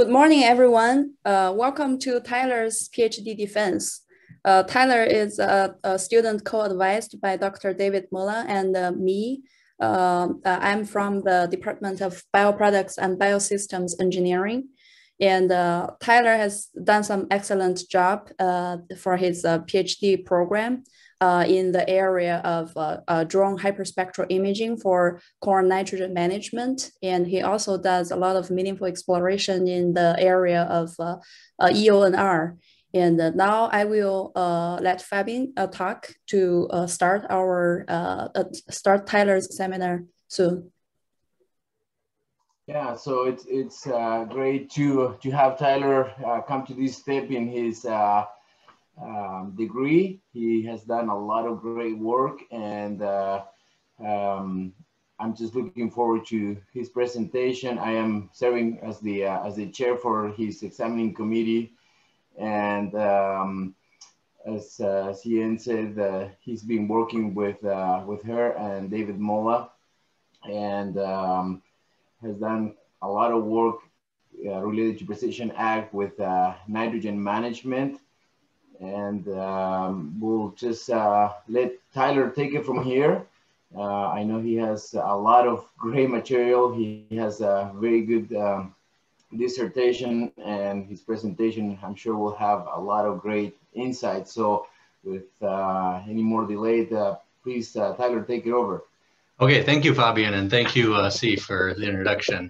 Good morning, everyone. Uh, welcome to Tyler's PhD defense. Uh, Tyler is a, a student co-advised by Dr. David Mulla and uh, me. Um, uh, I'm from the Department of Bioproducts and Biosystems Engineering. And uh, Tyler has done some excellent job uh, for his PhD program uh, in the area of uh, uh, drone hyperspectral imaging for corn nitrogen management. And he also does a lot of meaningful exploration in the area of uh, uh, EONR. And uh, now I will let Fabian talk to start our start Tyler's seminar soon. Yeah, so it's it's great to to have Tyler come to this step in his um, degree. He has done a lot of great work and uh, um, I'm just looking forward to his presentation. I am serving as the uh, as the chair for his examining committee, and um, as uh, Cien said, uh, he's been working with uh, with her and David Mulla, and um, has done a lot of work uh, related to Precision Ag with uh, nitrogen management and um, we'll just uh, let Tyler take it from here. Uh, I know he has a lot of great material. He has a very good um, dissertation and his presentation, I'm sure will have a lot of great insights. So with uh, any more delay, please, uh, Tyler, take it over. Okay, thank you, Fabian, and thank you, uh, Ce, for the introduction.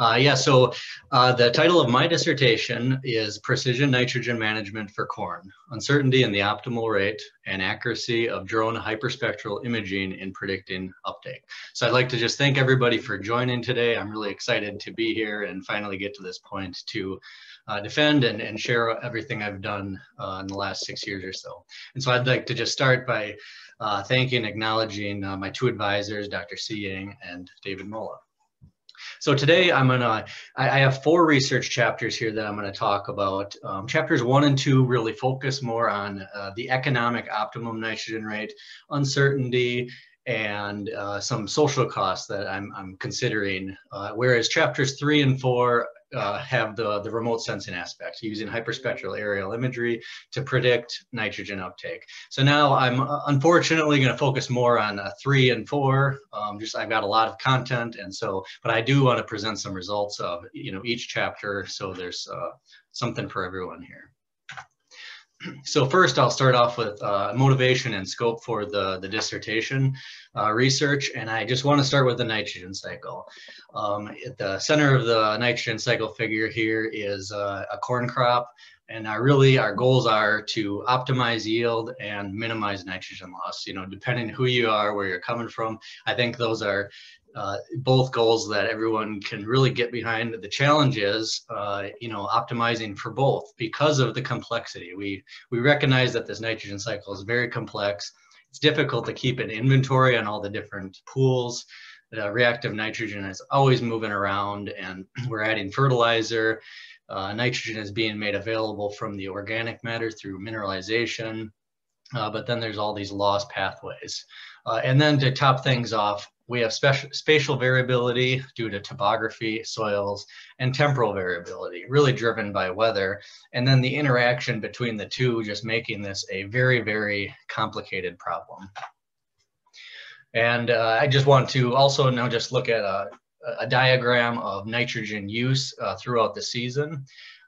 Uh, yeah, so uh, the title of my dissertation is Precision Nitrogen Management for Corn, Uncertainty in the Optimal Rate and Accuracy of Drone Hyperspectral Imaging in Predicting Uptake. So I'd like to just thank everybody for joining today. I'm really excited to be here and finally get to this point to uh, defend and, and share everything I've done uh, in the last six years or so. And so I'd like to just start by uh, thanking and acknowledging uh, my two advisors, Dr. Ce Yang and David Mulla. So today I'm gonna, I, I, have four research chapters here that I'm gonna talk about. Um, chapters one and two really focus more on uh, the economic optimum nitrogen rate, uncertainty, and uh, some social costs that I'm, I'm considering. Uh, whereas chapters three and four uh, have the, the remote sensing aspect using hyperspectral aerial imagery to predict nitrogen uptake. So now I'm uh, unfortunately going to focus more on uh, three and four. Um, just I've got a lot of content, and so but I do want to present some results of you know each chapter, so there's uh, something for everyone here so first I'll start off with uh, motivation and scope for the, the dissertation uh, research. And I just want to start with the nitrogen cycle. Um, at the center of the nitrogen cycle figure here is uh, a corn crop. And our, really our goals are to optimize yield and minimize nitrogen loss. You know, depending who you are, where you're coming from, I think those are uh, both goals that everyone can really get behind. The challenge is, uh, you know, optimizing for both because of the complexity. We we recognize that this nitrogen cycle is very complex. It's difficult to keep an inventory on all the different pools. The reactive nitrogen is always moving around, and we're adding fertilizer. Uh, nitrogen is being made available from the organic matter through mineralization. Uh, but then there's all these loss pathways. Uh, and then to top things off, we have special, spatial variability due to topography, soils, and temporal variability, really driven by weather. And then the interaction between the two just making this a very, very complicated problem. And uh, I just want to also now just look at a, a diagram of nitrogen use uh, throughout the season.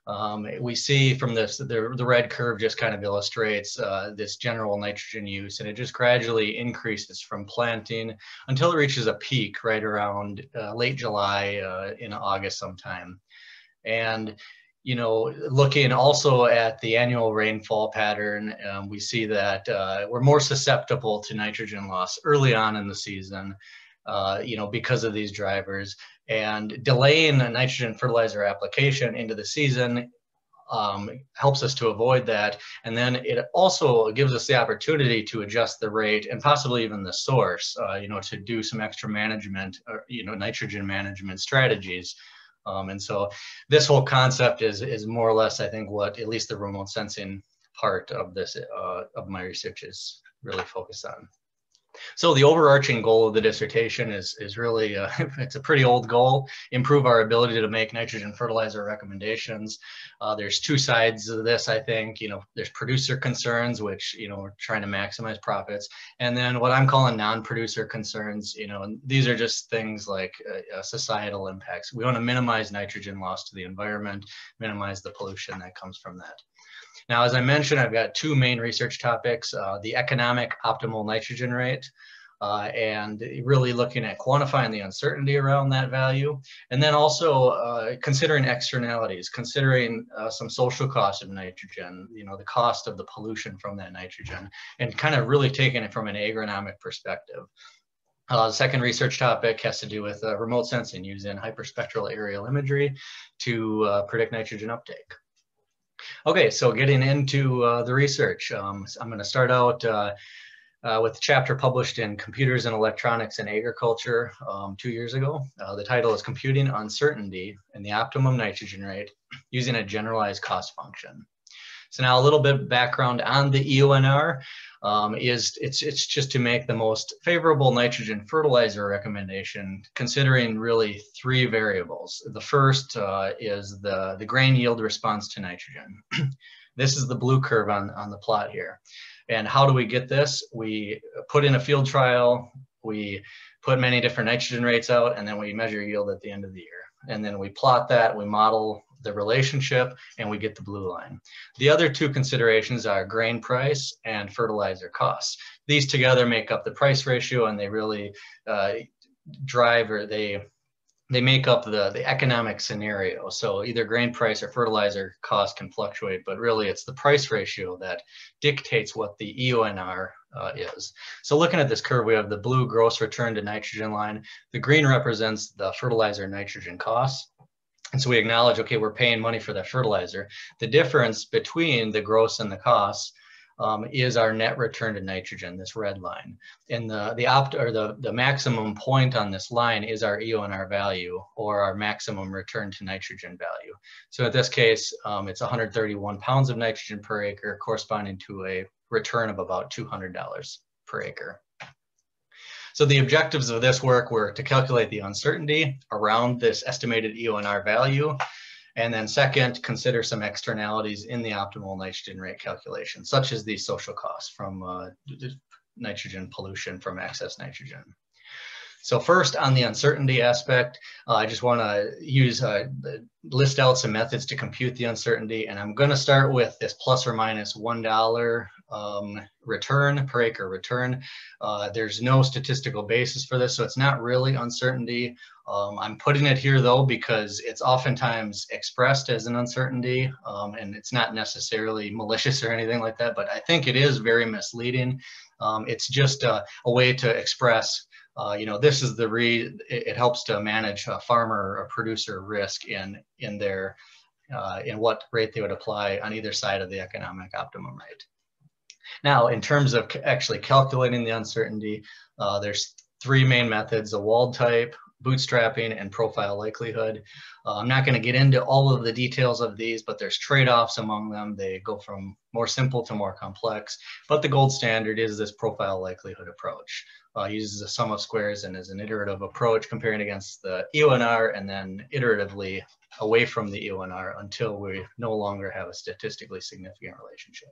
Um, we see from this, the, the red curve just kind of illustrates uh, this general nitrogen use, and it just gradually increases from planting until it reaches a peak right around uh, late July uh, in August sometime. And you know, looking also at the annual rainfall pattern, um, we see that uh, we're more susceptible to nitrogen loss early on in the season, uh, you know, because of these drivers and delaying a nitrogen fertilizer application into the season um, helps us to avoid that. And then it also gives us the opportunity to adjust the rate and possibly even the source, uh, you know, to do some extra management, or, you know, nitrogen management strategies. Um, and so this whole concept is, is more or less, I think, what at least the remote sensing part of this, uh, of my research is really focused on. So the overarching goal of the dissertation is, is really, uh, it's a pretty old goal, improve our ability to make nitrogen fertilizer recommendations. Uh, there's two sides of this, I think, you know, there's producer concerns, which, you know, we're trying to maximize profits. And then what I'm calling non-producer concerns, you know, and these are just things like uh, uh societal impacts. We want to minimize nitrogen loss to the environment, minimize the pollution that comes from that. Now, as I mentioned, I've got two main research topics, uh, the economic optimal nitrogen rate, uh, and really looking at quantifying the uncertainty around that value. And then also uh, considering externalities, considering uh, some social cost of nitrogen, you know, the cost of the pollution from that nitrogen, and kind of really taking it from an agronomic perspective. Uh, the second research topic has to do with uh, remote sensing using hyperspectral aerial imagery to uh, predict nitrogen uptake. Okay, so getting into uh, the research, um, I'm going to start out uh, uh, with a chapter published in Computers and Electronics in Agriculture um, two years ago. Uh, the title is Computing Uncertainty and the Optimum Nitrogen Rate Using a Generalized Cost Function. So now a little bit background on the EONR um, is it's, it's just to make the most favorable nitrogen fertilizer recommendation, considering really three variables. The first uh, is the, the grain yield response to nitrogen. this is the blue curve on, on the plot here. And how do we get this? We put in a field trial, we put many different nitrogen rates out, and then we measure yield at the end of the year. And then we plot that, we model the relationship, and we get the blue line. The other two considerations are grain price and fertilizer costs. These together make up the price ratio, and they really uh, drive or they they make up the, the economic scenario. So either grain price or fertilizer cost can fluctuate, but really it's the price ratio that dictates what the EONR uh, is. So looking at this curve, we have the blue gross return to nitrogen line. The green represents the fertilizer nitrogen costs. And so we acknowledge, okay, we're paying money for that fertilizer. The difference between the gross and the costs um, is our net return to nitrogen, this red line. And the, the opt or the, the maximum point on this line is our EONR value or our maximum return to nitrogen value. So in this case, um, it's 131 pounds of nitrogen per acre corresponding to a return of about $200 per acre. So the objectives of this work were to calculate the uncertainty around this estimated EONR value. And then second, consider some externalities in the optimal nitrogen rate calculation, such as the social costs from uh, nitrogen pollution from excess nitrogen. So first on the uncertainty aspect, uh, I just want to use uh, list out some methods to compute the uncertainty. And I'm going to start with this plus or minus 1 um, return per acre return. Uh, there's no statistical basis for this, so it's not really uncertainty. Um, I'm putting it here though because it's oftentimes expressed as an uncertainty um, and it's not necessarily malicious or anything like that, but I think it is very misleading. Um, it's just a, a, way to express, uh, you know, this is the re, it, it, helps to manage a farmer or producer risk in, in their, uh, in what rate they would apply on either side of the economic optimum rate. Now, in terms of actually calculating the uncertainty, uh, there's three main methods, a Wald type, bootstrapping, and profile likelihood. Uh, I'm not going to get into all of the details of these, but there's trade-offs among them. They go from more simple to more complex, but the gold standard is this profile likelihood approach. Uh, uses a sum of squares and is an iterative approach comparing against the EONR and then iteratively away from the EONR until we no longer have a statistically significant relationship.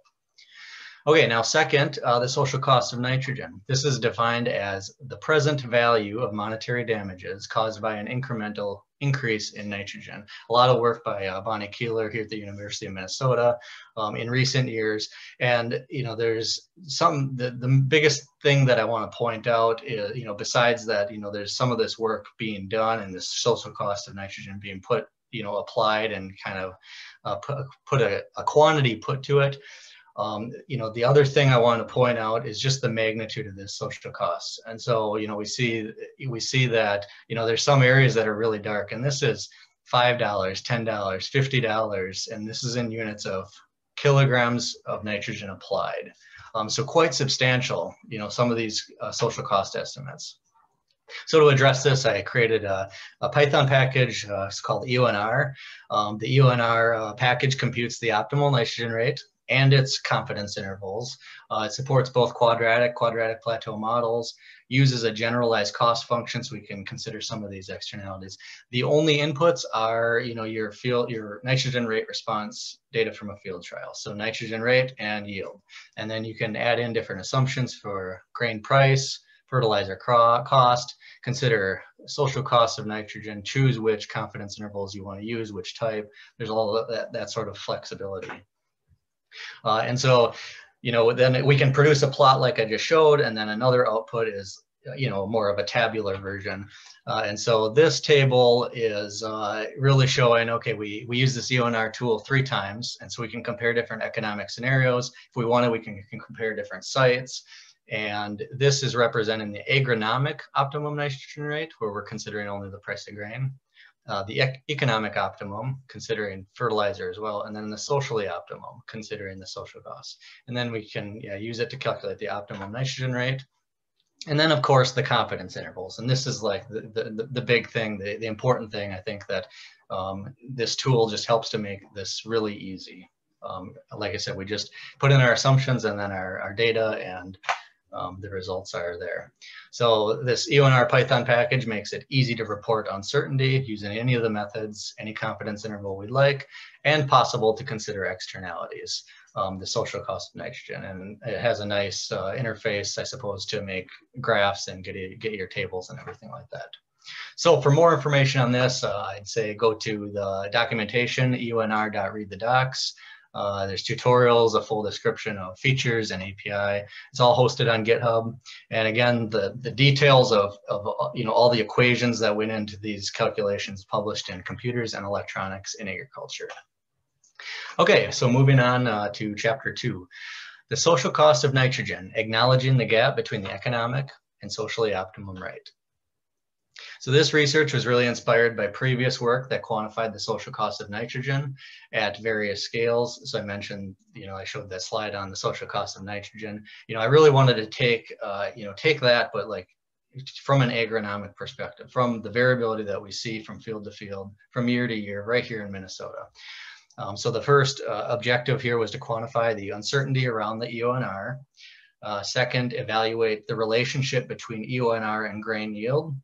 Okay, now second, uh, the social cost of nitrogen. This is defined as the present value of monetary damages caused by an incremental increase in nitrogen. A lot of work by uh, Bonnie Keeler here at the University of Minnesota um, in recent years. And, you know, there's some, the, the biggest thing that I want to point out is, you know, besides that, you know, there's some of this work being done and this social cost of nitrogen being put, you know, applied and kind of uh, put, put a, a quantity put to it. Um, you know, the other thing I want to point out is just the magnitude of this social costs. And so, you know, we see we see that you know there's some areas that are really dark, and this is five dollars, ten dollars, fifty dollars, and this is in units of kilograms of nitrogen applied. Um, so quite substantial. You know, some of these uh, social cost estimates. So to address this, I created a, a Python package. Uh, it's called EONR. Um, the EONR uh, package computes the optimal nitrogen rate and its confidence intervals. Uh, it supports both quadratic, quadratic plateau models, uses a generalized cost function so we can consider some of these externalities. The only inputs are, you know, your field, your nitrogen rate response data from a field trial. So nitrogen rate and yield. And then you can add in different assumptions for grain price, fertilizer cost, consider social costs of nitrogen, choose which confidence intervals you want to use, which type. There's all that, that sort of flexibility. Uh, and so, you know, then we can produce a plot like I just showed, and then another output is, you know, more of a tabular version. Uh, and so this table is uh, really showing, okay, we, we use this EONR tool three times, and so we can compare different economic scenarios. If we want to, we can, can compare different sites. And this is representing the agronomic optimum nitrogen rate, where we're considering only the price of grain, uh, the ec economic optimum, considering fertilizer as well, and then the socially optimum, considering the social costs. And then we can yeah, use it to calculate the optimum nitrogen rate. And then, of course, the confidence intervals. And this is like the, the, the big thing, the, the important thing, I think, that um, this tool just helps to make this really easy. Um, like I said, we just put in our assumptions and then our, our data and um, the results are there. So this EONR Python package makes it easy to report uncertainty using any of the methods, any confidence interval we'd like, and possible to consider externalities, um, the social cost of nitrogen. And it has a nice uh, interface, I suppose, to make graphs and get, get your tables and everything like that. So for more information on this, uh, I'd say go to the documentation, eonr.readthedocs. Uh, there's tutorials, a full description of features and API. It's all hosted on GitHub. And again, the, the details of, of you know all the equations that went into these calculations published in Computers and Electronics in Agriculture. Okay, so moving on uh, to chapter two. The social cost of nitrogen, acknowledging the gap between the economic and socially optimum rate. So this research was really inspired by previous work that quantified the social cost of nitrogen at various scales. So I mentioned, you know, I showed that slide on the social cost of nitrogen. You know, I really wanted to take, uh, you know, take that, but like from an agronomic perspective, from the variability that we see from field to field, from year to year, right here in Minnesota. Um, so the first uh, objective here was to quantify the uncertainty around the EONR. Uh, second, evaluate the relationship between EONR and grain yield.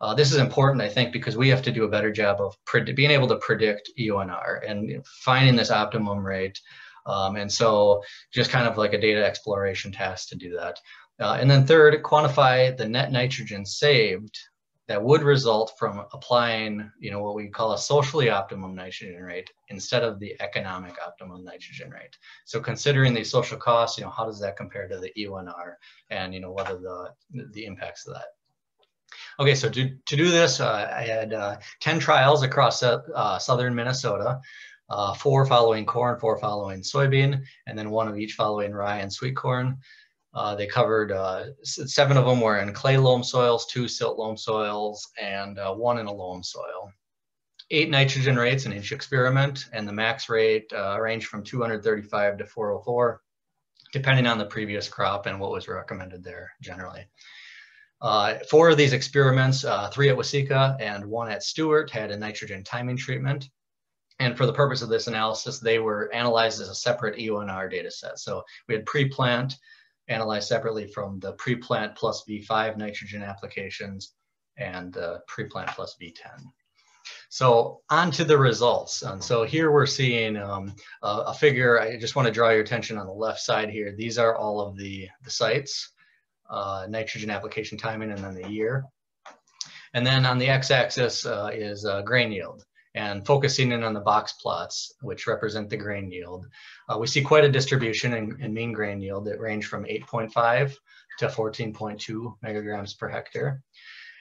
Uh, this is important, I think, because we have to do a better job of being able to predict EONR and finding this optimum rate. Um, and so just kind of like a data exploration task to do that. Uh, and then third, quantify the net nitrogen saved that would result from applying, you know, what we call a socially optimum nitrogen rate instead of the economic optimum nitrogen rate. So considering the social costs, you know, how does that compare to the EONR and, you know, what are the, the impacts of that? Okay, so to, to do this, uh, I had uh, 10 trials across uh, southern Minnesota, uh, four following corn, four following soybean, and then one of each following rye and sweet corn. Uh, they covered, uh, seven of them were in clay loam soils, two silt loam soils, and one in a loam soil. Eight nitrogen rates in each experiment, and the max rate ranged from 235 to 404, depending on the previous crop and what was recommended there generally. Uh, four of these experiments, uh, three at Waseca and one at Stewart, had a nitrogen timing treatment. And for the purpose of this analysis, they were analyzed as a separate EONR data set. So we had pre-plant analyzed separately from the pre-plant plus V5 nitrogen applications and uh, pre-plant plus V10. So on to the results. And so here we're seeing um, a, a, figure. I just want to draw your attention on the left side here. These are all of the, the sites uh, nitrogen application timing and then the year. And then on the x-axis uh, is uh, grain yield. And focusing in on the box plots, which represent the grain yield, uh, we see quite a distribution in, in mean grain yield that range from 8.5 to 14.2 megagrams per hectare.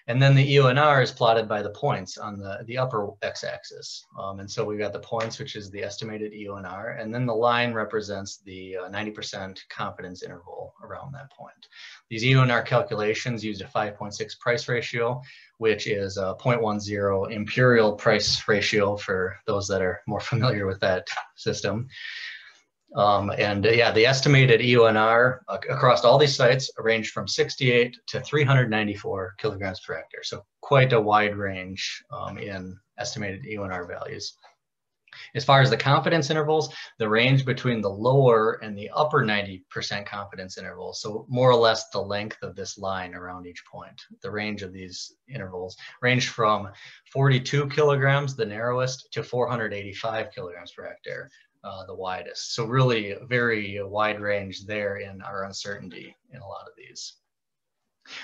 And then the EONR is plotted by the points on the, the upper x-axis. Um, and so we've got the points, which is the estimated EONR, and then the line represents the 90% uh, confidence interval around that point. These EONR calculations use a 5.6 price ratio, which is a 0.10 imperial price ratio for those that are more familiar with that system. Um, and uh, yeah, the estimated EONR uh, across all these sites ranged from 68 to 394 kilograms per hectare. So quite a wide range um, in estimated EONR values. As far as the confidence intervals, the range between the lower and the upper 90% confidence intervals, so more or less the length of this line around each point, the range of these intervals range from 42 kilograms, the narrowest, to 485 kilograms per hectare, uh, the widest. So really a very wide range there in our uncertainty in a lot of these.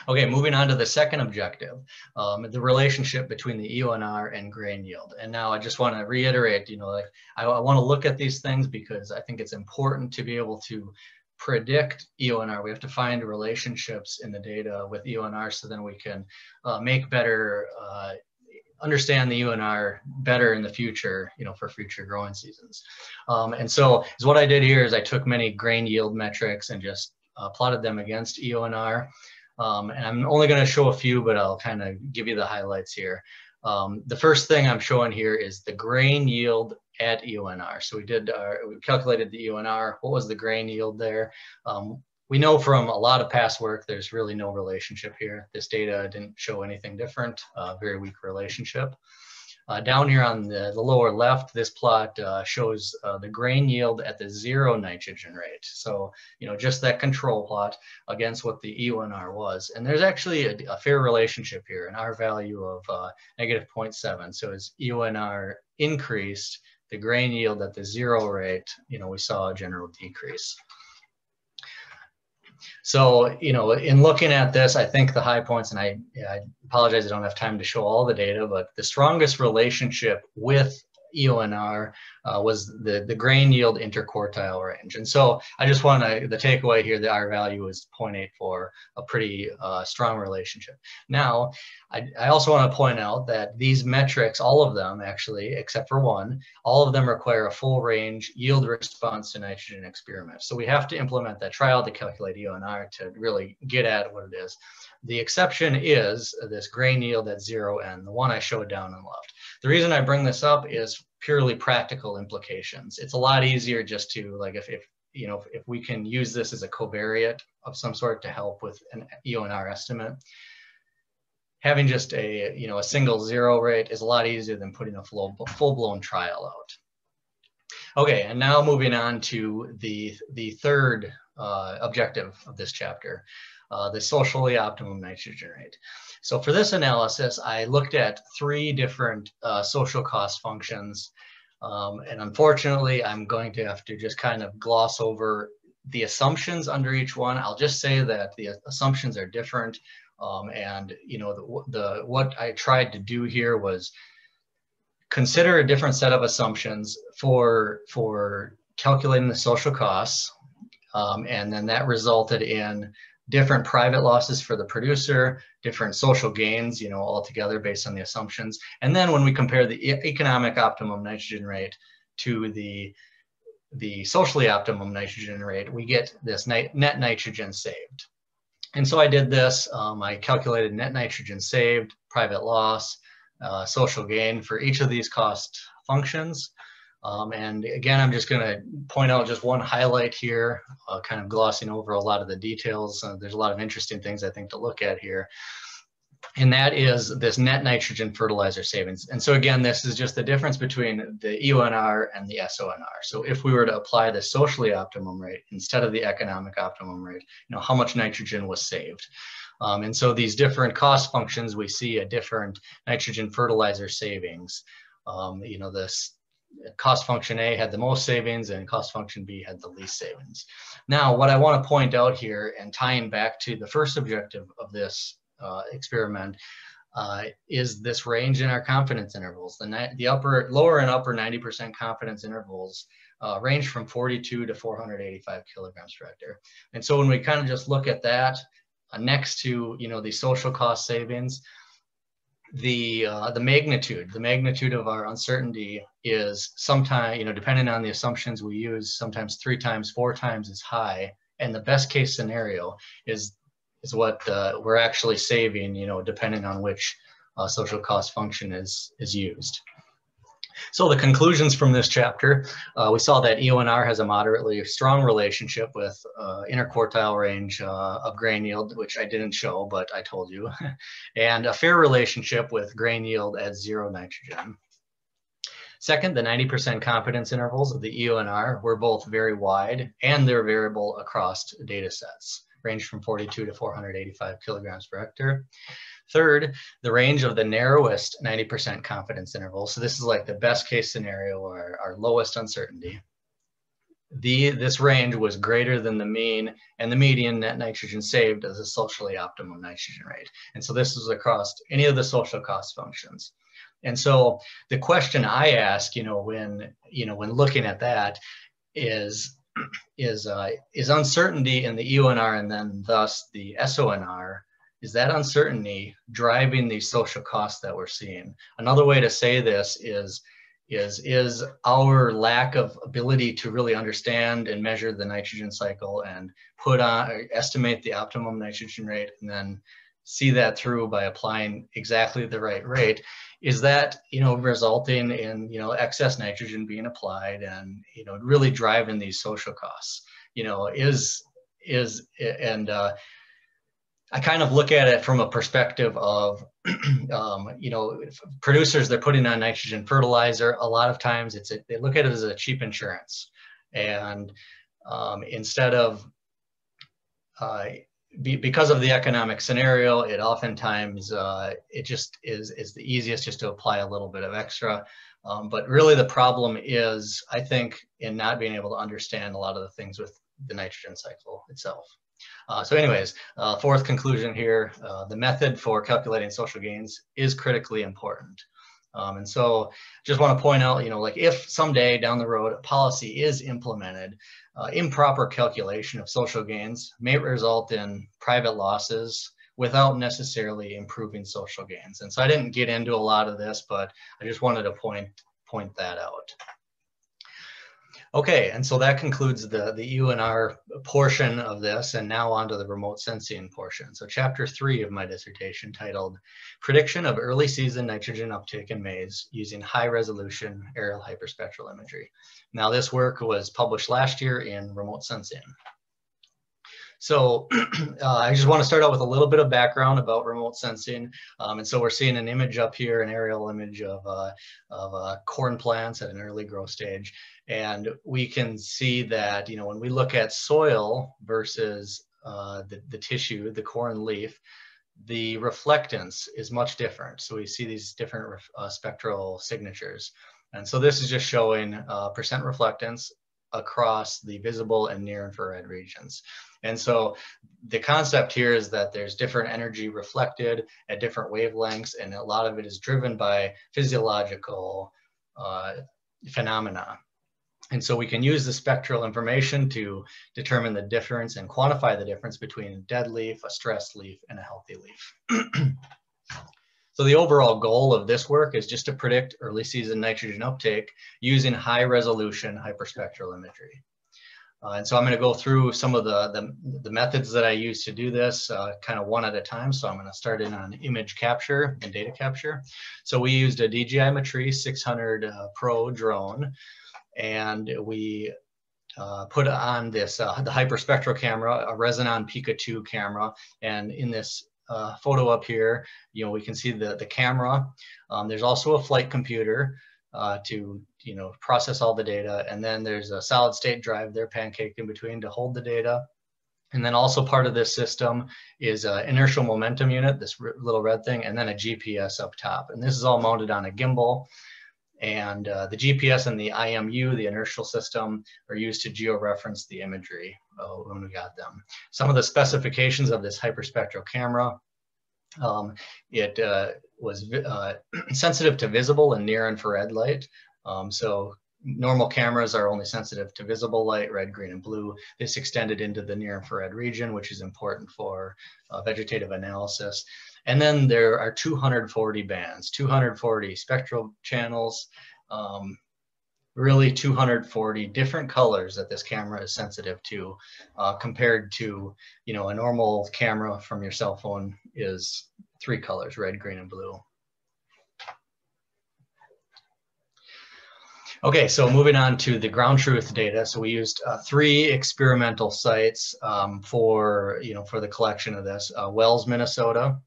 Okay, moving on to the second objective, um, the relationship between the EONR and grain yield. And now I just want to reiterate, you know, like I, I want to look at these things because I think it's important to be able to predict EONR. We have to find relationships in the data with EONR so then we can uh, make better, uh, understand the EONR better in the future, you know, for future growing seasons. Um, and so is what I did here is I took many grain yield metrics and just uh, plotted them against EONR. Um, and I'm only going to show a few, but I'll kind of give you the highlights here. Um, the first thing I'm showing here is the grain yield at EONR. So we did, our, we calculated the EONR. What was the grain yield there? Um, we know from a lot of past work, there's really no relationship here. This data didn't show anything different, uh, very weak relationship. Uh, down here on the, the, lower left, this plot uh, shows uh, the grain yield at the zero nitrogen rate. So, you know, just that control plot against what the EONR was. And there's actually a, a fair relationship here, an R value of uh, negative 0.7. So as EONR increased, the grain yield at the zero rate, you know, we saw a general decrease. So, you know, in looking at this, I think the high points, and I, I apologize, I don't have time to show all the data, but the strongest relationship with EONR uh, was the, the grain yield interquartile range. And so I just want to, the takeaway here, the R value is 0.84, a pretty uh, strong relationship. Now, I, I also want to point out that these metrics, all of them actually, except for one, all of them require a full range yield response to nitrogen experiment. So we have to implement that trial to calculate EONR to really get at what it is. The exception is this grain yield at zero N, the one I showed down on the left. The reason I bring this up is purely practical implications. It's a lot easier just to like if, if you know, if, we can use this as a covariate of some sort to help with an EONR estimate, having just a, you know, a single zero rate is a lot easier than putting a full, full-blown trial out. Okay, and now moving on to the, the third uh, objective of this chapter, uh, the socially optimum nitrogen rate. So for this analysis, I looked at three different uh, social cost functions. Um, and unfortunately, I'm going to have to just kind of gloss over the assumptions under each one. I'll just say that the assumptions are different. Um, and you know, the, the what I tried to do here was consider a different set of assumptions for for calculating the social costs. Um, and then that resulted in different private losses for the producer, different social gains, you know, all together based on the assumptions. And then when we compare the economic optimum nitrogen rate to the the socially optimum nitrogen rate, we get this net nitrogen saved. And so I did this, um, I calculated net nitrogen saved, private loss, uh, social gain for each of these cost functions. Um, and again, I'm just going to point out just one highlight here, uh, kind of glossing over a lot of the details. Uh, there's a lot of interesting things I think to look at here. And that is this net nitrogen fertilizer savings. And so again, this is just the difference between the EONR and the SONR. So if we were to apply the socially optimum rate instead of the economic optimum rate, you know, how much nitrogen was saved. Um, and so these different cost functions, we see a different nitrogen fertilizer savings. Um, you know, this cost function A had the most savings and cost function B had the least savings. Now, what I want to point out here and tying back to the first objective of this uh, experiment uh, is this range in our confidence intervals. The, the upper, lower and upper 90% confidence intervals uh, range from 42 to 485 kilograms per hectare. And so when we kind of just look at that uh, next to, you know, the social cost savings, the uh, the magnitude the magnitude of our uncertainty is sometimes you know depending on the assumptions we use sometimes three times four times as high. And the best case scenario is is what uh, we're actually saving you know depending on which uh, social cost function is is used so the conclusions from this chapter, uh, we saw that EONR has a moderately strong relationship with uh, interquartile range uh, of grain yield, which I didn't show, but I told you, and a fair relationship with grain yield at zero nitrogen. Second, the 90% confidence intervals of the EONR were both very wide and they're variable across data sets, range from 42 to 485 kilograms per hectare. Third, the range of the narrowest 90% confidence interval. So this is like the best case scenario or our lowest uncertainty. The, this range was greater than the mean and the median net nitrogen saved as a socially optimum nitrogen rate. And so this is across any of the social cost functions. And so the question I ask, you know, when, you know, when looking at that is, is, uh, is uncertainty in the EONR and then thus the SONR is that uncertainty driving these social costs that we're seeing? Another way to say this is, is, is our lack of ability to really understand and measure the nitrogen cycle and put on, estimate the optimum nitrogen rate and then see that through by applying exactly the right rate is that you know resulting in you know excess nitrogen being applied and you know really driving these social costs you know is is and uh, I kind of look at it from a perspective of, um, you know, producers they're putting on nitrogen fertilizer. A lot of times, it's a, they look at it as a cheap insurance, and um, instead of uh, be, because of the economic scenario, it oftentimes uh, it just is is the easiest just to apply a little bit of extra. Um, but really, the problem is, I think, in not being able to understand a lot of the things with the nitrogen cycle itself. Uh, so anyways, uh, fourth conclusion here, uh, the method for calculating social gains is critically important. Um, and so just want to point out, you know, like if someday down the road a policy is implemented, uh, improper calculation of social gains may result in private losses without necessarily improving social gains. And so I didn't get into a lot of this, but I just wanted to point, point that out. Okay, and so that concludes the, the EONR portion of this, and now on to the remote sensing portion. So chapter three of my dissertation titled Prediction of Early Season Nitrogen Uptake in Maize Using High Resolution Aerial Hyperspectral Imagery. Now this work was published last year in Remote Sensing. So uh, I just want to start out with a little bit of background about remote sensing. Um, and so we're seeing an image up here, an aerial image of, uh, of uh, corn plants at an early growth stage. And we can see that, you know, when we look at soil versus uh, the, the tissue, the corn leaf, the reflectance is much different. So we see these different uh, spectral signatures. And so this is just showing uh, percent reflectance across the visible and near infrared regions. And so the concept here is that there's different energy reflected at different wavelengths, and a lot of it is driven by physiological uh, phenomena. And so we can use the spectral information to determine the difference and quantify the difference between a dead leaf, a stressed leaf, and a healthy leaf. so the overall goal of this work is just to predict early season nitrogen uptake using high resolution hyperspectral imagery. Uh, and so I'm going to go through some of the, the, the, methods that I use to do this uh, kind of one at a time. So I'm going to start in on image capture and data capture. So we used a DJI Matrice 600 uh, Pro drone and we uh, put on this uh, the hyperspectral camera, a Resonon Pika 2 camera, and in this uh, photo up here, you know, we can see the the camera. Um, there's also a flight computer uh, to you know process all the data, and then there's a solid state drive there, pancaked in between to hold the data. And then also part of this system is an inertial momentum unit, this little red thing, and then a GPS up top. And this is all mounted on a gimbal. And uh, the GPS and the IMU, the inertial system, are used to georeference the imagery uh, when we got them. Some of the specifications of this hyperspectral camera, um, it uh, was uh, sensitive to visible and near infrared light. Um, so normal cameras are only sensitive to visible light, red, green, and blue. This extended into the near infrared region, which is important for uh, vegetative analysis. And then there are 240 bands, 240 spectral channels, um, really 240 different colors that this camera is sensitive to uh, compared to, you know, a normal camera from your cell phone is three colors, red, green, and blue. Okay, so moving on to the ground truth data. So we used uh, three experimental sites um, for, you know, for the collection of this. Uh, Wells, Minnesota,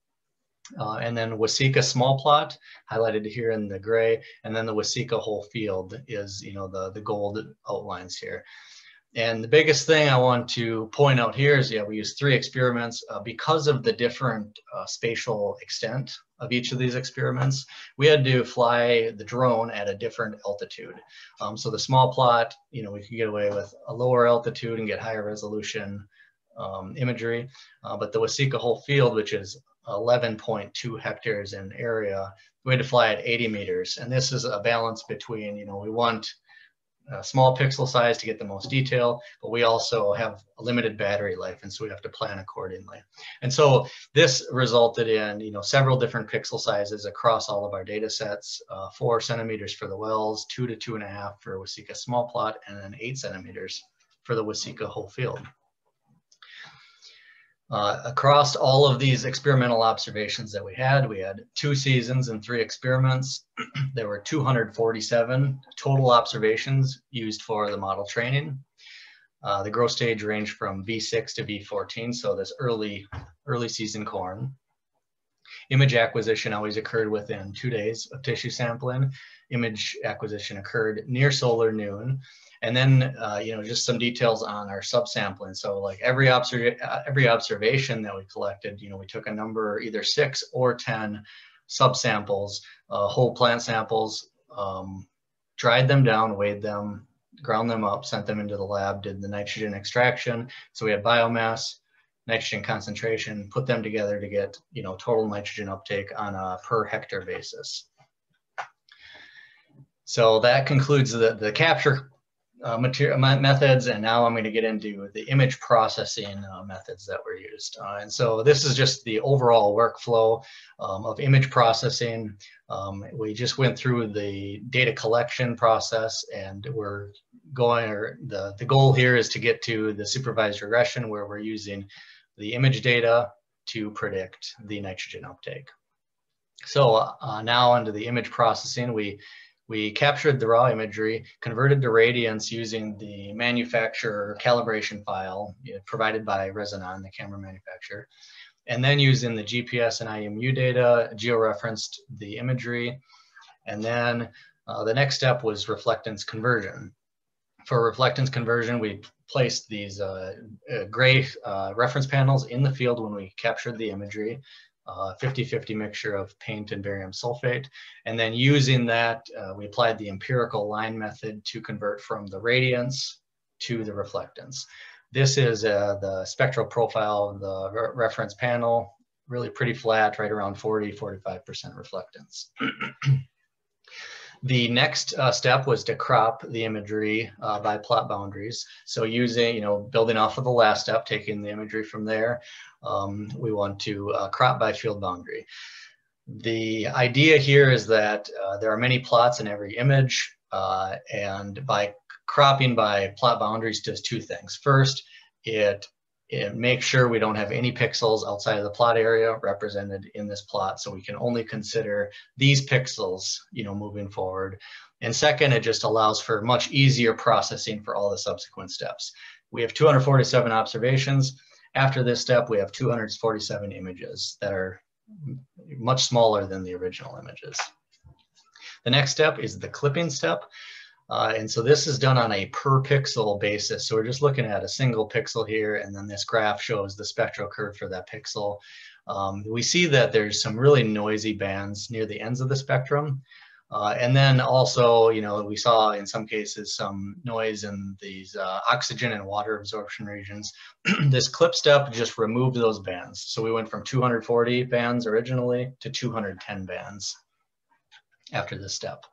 Uh, and then Waseca small plot highlighted here in the gray, and then the Waseca whole field is, you know, the, the gold outlines here. And the biggest thing I want to point out here is, yeah, we use three experiments uh, because of the different uh, spatial extent of each of these experiments. We had to fly the drone at a different altitude. Um, so the small plot, you know, we could get away with a lower altitude and get higher resolution um, imagery. Uh, but the Waseca whole field, which is 11.2 hectares in area, we had to fly at 80 meters. And this is a balance between, you know, we want a small pixel size to get the most detail, but we also have a limited battery life, and so we have to plan accordingly. And so this resulted in you know several different pixel sizes across all of our data sets, uh, four centimeters for the wells, two to two and a half for Waseca small plot, and then eight centimeters for the Waseca whole field. Uh, across all of these experimental observations that we had, we had two seasons and three experiments. there were 247 total observations used for the model training. Uh, the growth stage ranged from V6 to V14, so this early, early season corn. Image acquisition always occurred within two days of tissue sampling. Image acquisition occurred near solar noon. And then, uh, you know, just some details on our subsampling. So like every, uh, every observation that we collected, you know, we took a number, either six or 10 subsamples, uh, whole plant samples, um, dried them down, weighed them, ground them up, sent them into the lab, did the nitrogen extraction. So we had biomass, nitrogen concentration, put them together to get, you know, total nitrogen uptake on a per hectare basis. So that concludes the, the capture uh, material methods, and now I'm going to get into the image processing uh, methods that were used. Uh, and so this is just the overall workflow um, of image processing. Um, we just went through the data collection process, and we're going, or the, the goal here is to get to the supervised regression where we're using the image data to predict the nitrogen uptake. So uh, now onto the image processing, we we captured the raw imagery, converted to radiance using the manufacturer calibration file provided by Resonon, the camera manufacturer. And then using the GPS and IMU data, georeferenced the imagery. And then uh, the next step was reflectance conversion. For reflectance conversion, we placed these uh, uh, gray uh, reference panels in the field when we captured the imagery. 50-50 uh, mixture of paint and barium sulfate. And then using that, uh, we applied the empirical line method to convert from the radiance to the reflectance. This is uh, the spectral profile of the re reference panel, really pretty flat, right around 40, 45% reflectance. The next uh, step was to crop the imagery uh, by plot boundaries. So using, you know, building off of the last step, taking the imagery from there, um, we want to uh, crop by field boundary. The idea here is that uh, there are many plots in every image, uh, and by cropping by plot boundaries does two things. First, it and make sure we don't have any pixels outside of the plot area represented in this plot. So we can only consider these pixels, you know, moving forward. And second, it just allows for much easier processing for all the subsequent steps. We have 247 observations. After this step, we have 247 images that are much smaller than the original images. The next step is the clipping step. Uh, and so this is done on a per pixel basis. So we're just looking at a single pixel here, and then this graph shows the spectral curve for that pixel. Um, we see that there's some really noisy bands near the ends of the spectrum. Uh, and then also, you know, we saw in some cases some noise in these uh, oxygen and water absorption regions. this clip step just removed those bands. So we went from 240 bands originally to 210 bands after this step.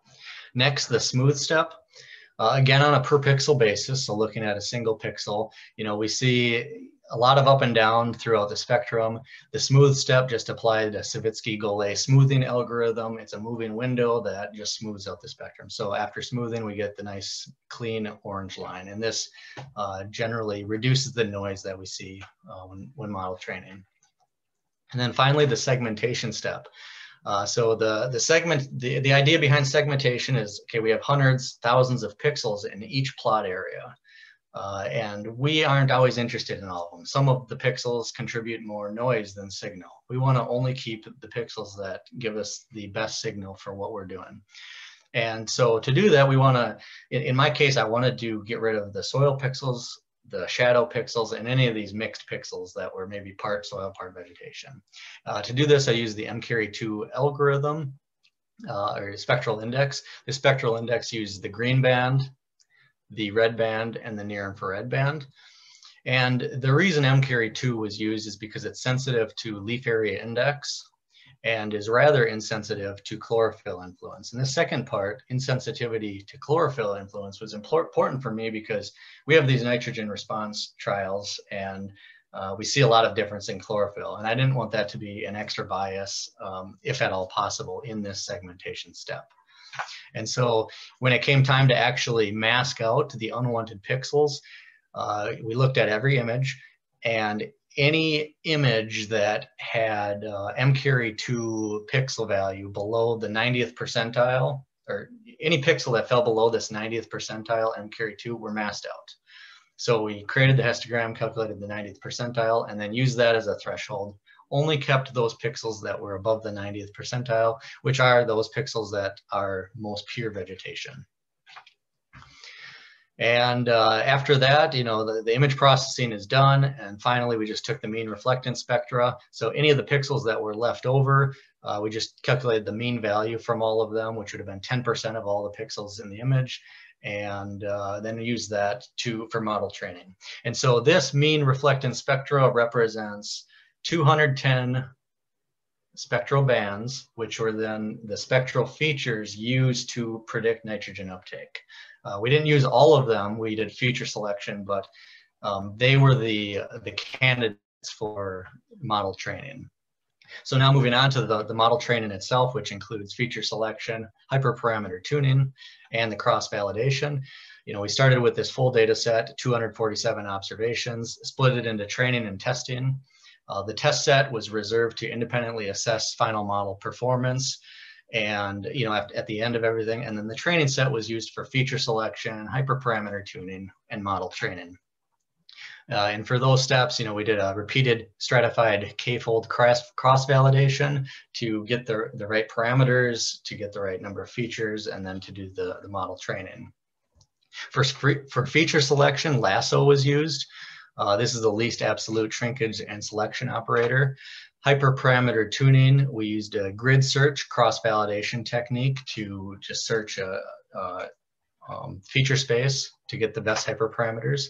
Next, the smooth step. Uh, again, on a per pixel basis, so looking at a single pixel, you know, we see a lot of up and down throughout the spectrum. The smooth step just applied a Savitzky-Golay smoothing algorithm. It's a moving window that just smooths out the spectrum. So after smoothing, we get the nice clean orange line. And this uh, generally reduces the noise that we see uh, when, when model training. And then finally, the segmentation step. Uh, so the, the segment, the, the idea behind segmentation is, okay, we have hundreds, thousands of pixels in each plot area. Uh, and we aren't always interested in all of them. Some of the pixels contribute more noise than signal. We want to only keep the pixels that give us the best signal for what we're doing. And so to do that, we want to, in, my case, I wanted to do get rid of the soil pixels, the shadow pixels, and any of these mixed pixels that were maybe part soil, part vegetation. Uh, to do this, I use the MCARI2 algorithm, uh, or spectral index. The spectral index uses the green band, the red band, and the near infrared band. And the reason MCARI2 was used is because it's sensitive to leaf area index, and is rather insensitive to chlorophyll influence. And the second part, insensitivity to chlorophyll influence, was important for me because we have these nitrogen response trials and uh, we see a lot of difference in chlorophyll. And I didn't want that to be an extra bias, um, if at all possible, in this segmentation step. And so when it came time to actually mask out the unwanted pixels, uh, we looked at every image and any image that had uh, MCARI2 pixel value below the 90th percentile, or any pixel that fell below this 90th percentile MCARI2 were masked out. So we created the histogram, calculated the 90th percentile, and then used that as a threshold. Only kept those pixels that were above the 90th percentile, which are those pixels that are most pure vegetation. And uh, after that, you know, the, the, image processing is done. And finally, we just took the mean reflectance spectra. So any of the pixels that were left over, uh, we just calculated the mean value from all of them, which would have been 10% of all the pixels in the image and uh, then use that to for model training. And so this mean reflectance spectra represents 210 spectral bands, which were then the spectral features used to predict nitrogen uptake. Uh, we didn't use all of them. We did feature selection, but um, they were the, the candidates for model training. So now moving on to the, the model training itself, which includes feature selection, hyperparameter tuning, and the cross-validation. You know, we started with this full data set, 247 observations, split it into training and testing. Uh, the test set was reserved to independently assess final model performance and you know at, at, the end of everything. And then the training set was used for feature selection hyperparameter tuning and model training. Uh, and for those steps you know we did a repeated stratified k-fold cross cross validation to get the, the right parameters to get the right number of features and then to do the, the model training. For, for feature selection lasso was used uh, this is the least absolute shrinkage and selection operator hyperparameter tuning, we used a grid search cross-validation technique to just search a, a um, feature space to get the best hyperparameters.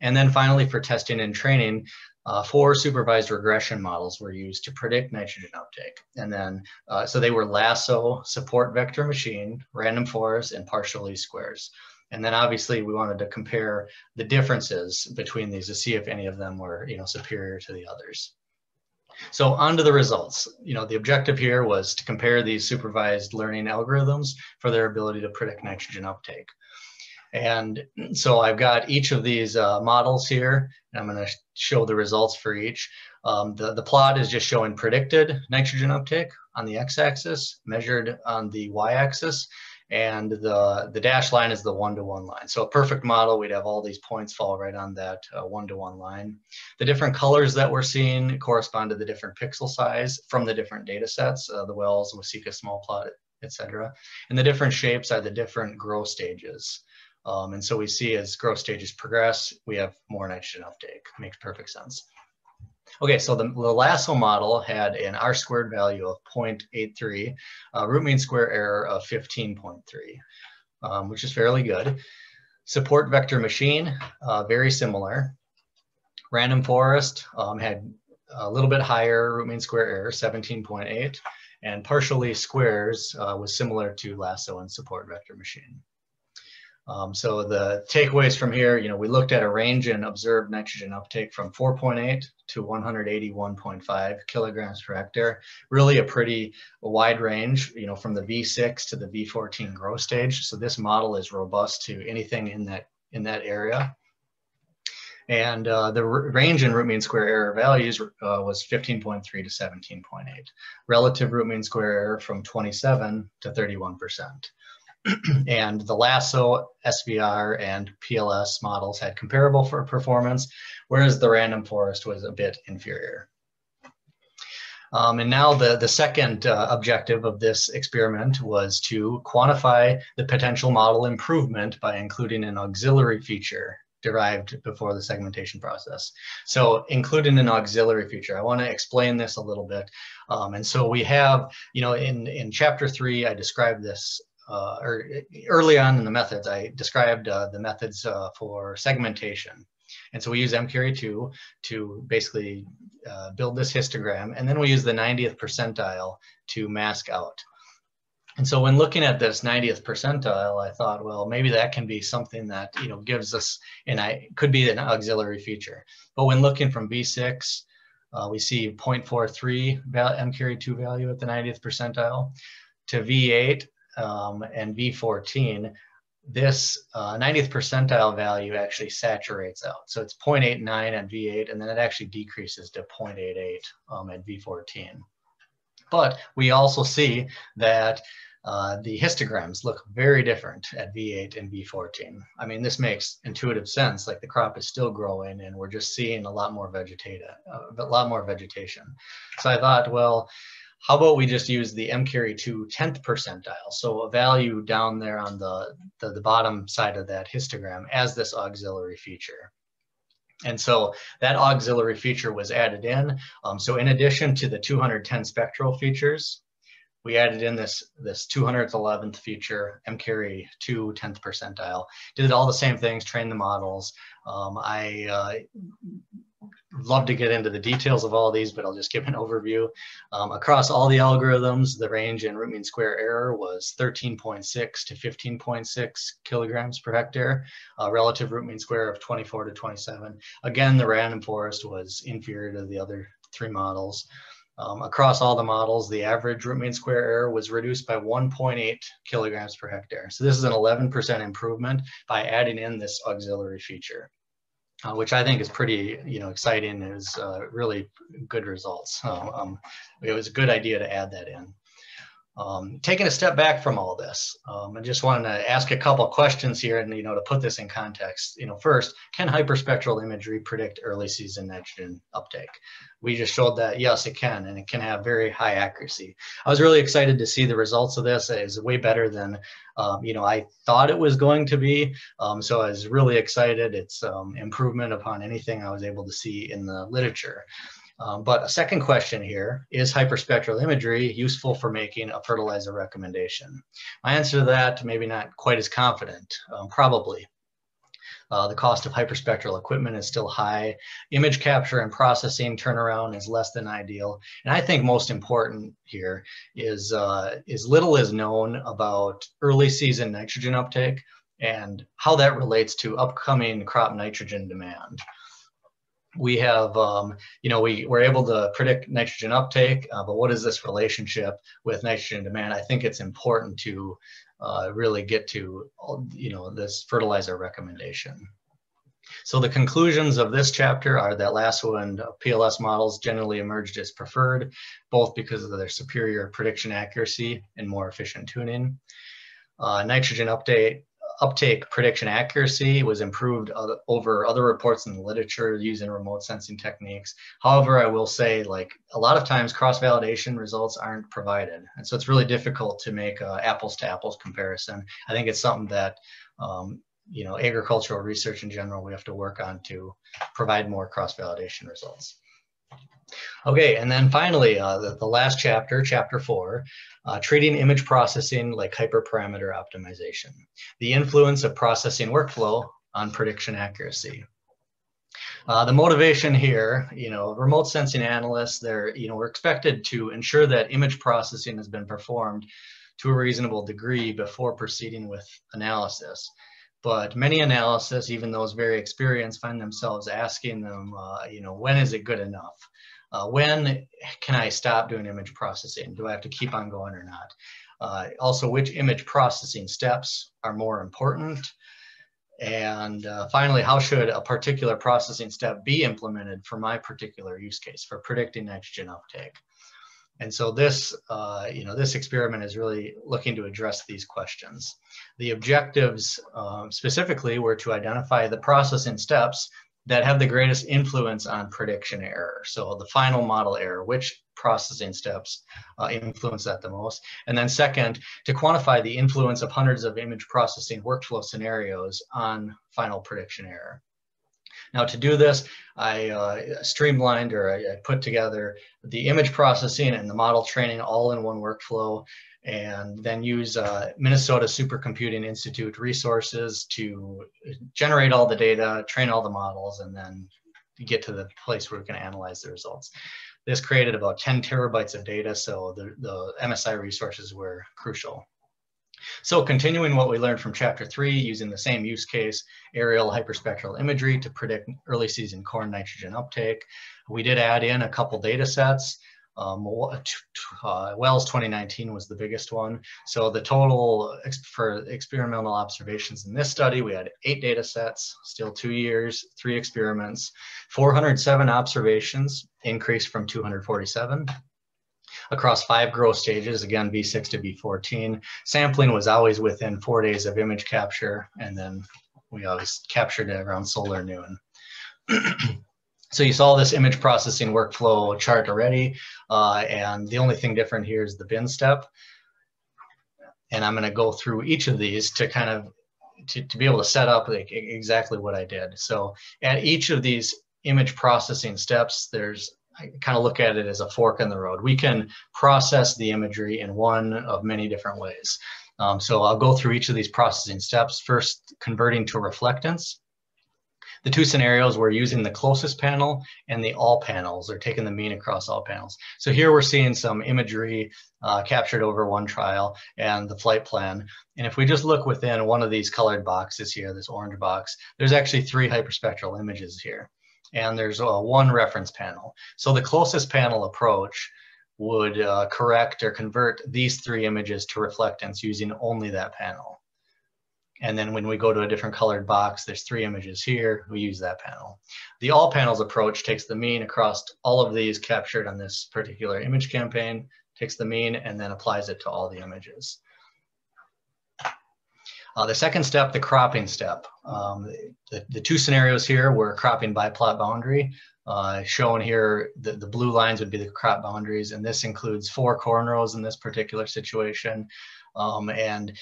And then finally for testing and training, uh, four supervised regression models were used to predict nitrogen uptake. And then, uh, so they were lasso, support vector machine, random forest, and partial least squares. And then obviously we wanted to compare the differences between these to see if any of them were, you know, superior to the others. So on to the results. You know, the objective here was to compare these supervised learning algorithms for their ability to predict nitrogen uptake. And so I've got each of these uh, models here. And I'm going to show the results for each. Um, the, the plot is just showing predicted nitrogen uptake on the x-axis, measured on the y-axis, and the, the dash line is the one-to-one line. So a perfect model, we'd have all these points fall right on that uh, one-to-one line. The different colors that we're seeing correspond to the different pixel size from the different data sets, uh, the Wells, Waseca small plot, etc. And the different shapes are the different growth stages. Um, and so we see as growth stages progress, we have more nitrogen uptake. Makes perfect sense. Okay, so the, the lasso model had an R squared value of 0.83, uh, root mean square error of 15.3, um, which is fairly good. Support vector machine, uh, very similar. Random forest um, had a little bit higher root mean square error, 17.8, and partial least squares uh, was similar to lasso and support vector machine. Um, so the takeaways from here, you know, we looked at a range and observed nitrogen uptake from 4.8 to 181.5 kilograms per hectare. Really a pretty wide range, you know, from the V6 to the V14 growth stage. So this model is robust to anything in that in that area. And uh, the range in root mean square error values uh, was 15.3 to 17.8. Relative root mean square error from 27 to 31 percent. And the LASSO, SVR, and PLS models had comparable for performance, whereas the random forest was a bit inferior. Um, and now the, the second uh, objective of this experiment was to quantify the potential model improvement by including an auxiliary feature derived before the segmentation process. So including an auxiliary feature, I wanna explain this a little bit. Um, and so we have, you know, in, in chapter three, I described this or early on in the methods, I described uh, the methods uh, for segmentation. And so we use MCARI2 to basically uh, build this histogram, and then we use the 90th percentile to mask out. And so when looking at this 90th percentile, I thought, well, maybe that can be something that, you know, gives us, and I could be an auxiliary feature. But when looking from V6, uh, we see 0.43 MCARI2 value at the 90th percentile. To V8 um, and V14, this uh, 90th percentile value actually saturates out. So it's 0.89 at V8, and then it actually decreases to 0.88 um, at V14. But we also see that uh, the histograms look very different at V8 and V14. I mean, this makes intuitive sense, like the crop is still growing and we're just seeing a lot more vegetative, uh, a lot more vegetation. So I thought, well, how about we just use the MCARI2 10th percentile, so a value down there on the, the, the bottom side of that histogram as this auxiliary feature. And so that auxiliary feature was added in. Um, so in addition to the 210 spectral features, we added in this, this 211th feature, M carry 2 10th percentile. Did all the same things, trained the models. Um, I uh, love to get into the details of all these, but I'll just give an overview. Um, across all the algorithms, the range in root mean square error was 13.6 to 15.6 kilograms per hectare, uh, relative root mean square of 24 to 27. Again, the random forest was inferior to the other three models. Um, across all the models, the average root mean square error was reduced by 1.8 kilograms per hectare. So this is an 11% improvement by adding in this auxiliary feature, uh, which I think is pretty, you know, exciting. It was uh, really good results. Uh, um, it was a good idea to add that in. Um, taking a step back from all this, um, I just wanted to ask a couple questions here, and you know, to put this in context. You know, first, can hyperspectral imagery predict early season nitrogen uptake? We just showed that yes, it can, and it can have very high accuracy. I was really excited to see the results of this. It is way better than um, you know I thought it was going to be. Um, so I was really excited. It's um, improvement upon anything I was able to see in the literature. Um, but a second question here, is hyperspectral imagery useful for making a fertilizer recommendation? My answer to that, maybe not quite as confident, um, probably. Uh, the cost of hyperspectral equipment is still high. Image capture and processing turnaround is less than ideal. And I think most important here is, uh, is little is known about early season nitrogen uptake and how that relates to upcoming crop nitrogen demand we have, um, you know, we were able to predict nitrogen uptake, uh, but what is this relationship with nitrogen demand? I think it's important to uh, really get to, you know, this fertilizer recommendation. So the conclusions of this chapter are that LASSO and PLS models generally emerged as preferred, both because of their superior prediction accuracy and more efficient tuning. Uh, nitrogen update uptake prediction accuracy was improved over other reports in the literature using remote sensing techniques. However, I will say like a lot of times cross-validation results aren't provided. And so it's really difficult to make a apples to apples comparison. I think it's something that, um, you know, agricultural research in general, we have to work on to provide more cross-validation results. Okay, and then finally, uh, the, the, last chapter, chapter four, uh, treating image processing like hyperparameter optimization, the influence of processing workflow on prediction accuracy. Uh, the motivation here, you know, remote sensing analysts, they're, you know, we're expected to ensure that image processing has been performed to a reasonable degree before proceeding with analysis. But many analysis, even those very experienced, find themselves asking them, uh, you know, when is it good enough? Uh, when can I stop doing image processing? Do I have to keep on going or not? Uh, also, which image processing steps are more important? And uh, finally, how should a particular processing step be implemented for my particular use case for predicting nitrogen uptake? And so this, uh, you know, this experiment is really looking to address these questions. The objectives um, specifically were to identify the processing steps that have the greatest influence on prediction error. So the final model error, which processing steps uh, influence that the most. And then second, to quantify the influence of hundreds of image processing workflow scenarios on final prediction error. Now to do this, I uh, streamlined or I, I, put together the image processing and the model training all in one workflow and then use uh, Minnesota Supercomputing Institute resources to generate all the data, train all the models, and then get to the place where we can analyze the results. This created about 10 terabytes of data, so the, the MSI resources were crucial. So continuing what we learned from chapter three, using the same use case, aerial hyperspectral imagery to predict early season corn nitrogen uptake. We did add in a couple data sets. Um, uh, Wells 2019 was the biggest one. So the total for experimental observations in this study, we had eight data sets, still two years, three experiments, 407 observations, increased from 247 across five growth stages, again, V6 to V14. Sampling was always within four days of image capture, and then we always captured it around solar noon. so you saw this image processing workflow chart already, uh, and the only thing different here is the bin step. And I'm gonna go through each of these to kind of, to, to be able to set up like exactly what I did. So at each of these image processing steps, there's I kind of look at it as a fork in the road. We can process the imagery in one of many different ways. Um, so I'll go through each of these processing steps. First, converting to reflectance. The two scenarios, we're using the closest panel and the all panels, or taking the mean across all panels. So here we're seeing some imagery uh, captured over one trial and the flight plan. And if we just look within one of these colored boxes here, this orange box, there's actually three hyperspectral images here and there's a one reference panel. So the closest panel approach would uh, correct or convert these three images to reflectance using only that panel. And then when we go to a different colored box, there's three images here, we use that panel. The all panels approach takes the mean across all of these captured on this particular image campaign, takes the mean and then applies it to all the images. Uh, the second step, the cropping step. Um, the, the two scenarios here were cropping by plot boundary. Uh, shown here, the, the blue lines would be the crop boundaries, and this includes four corn rows in this particular situation. Um, and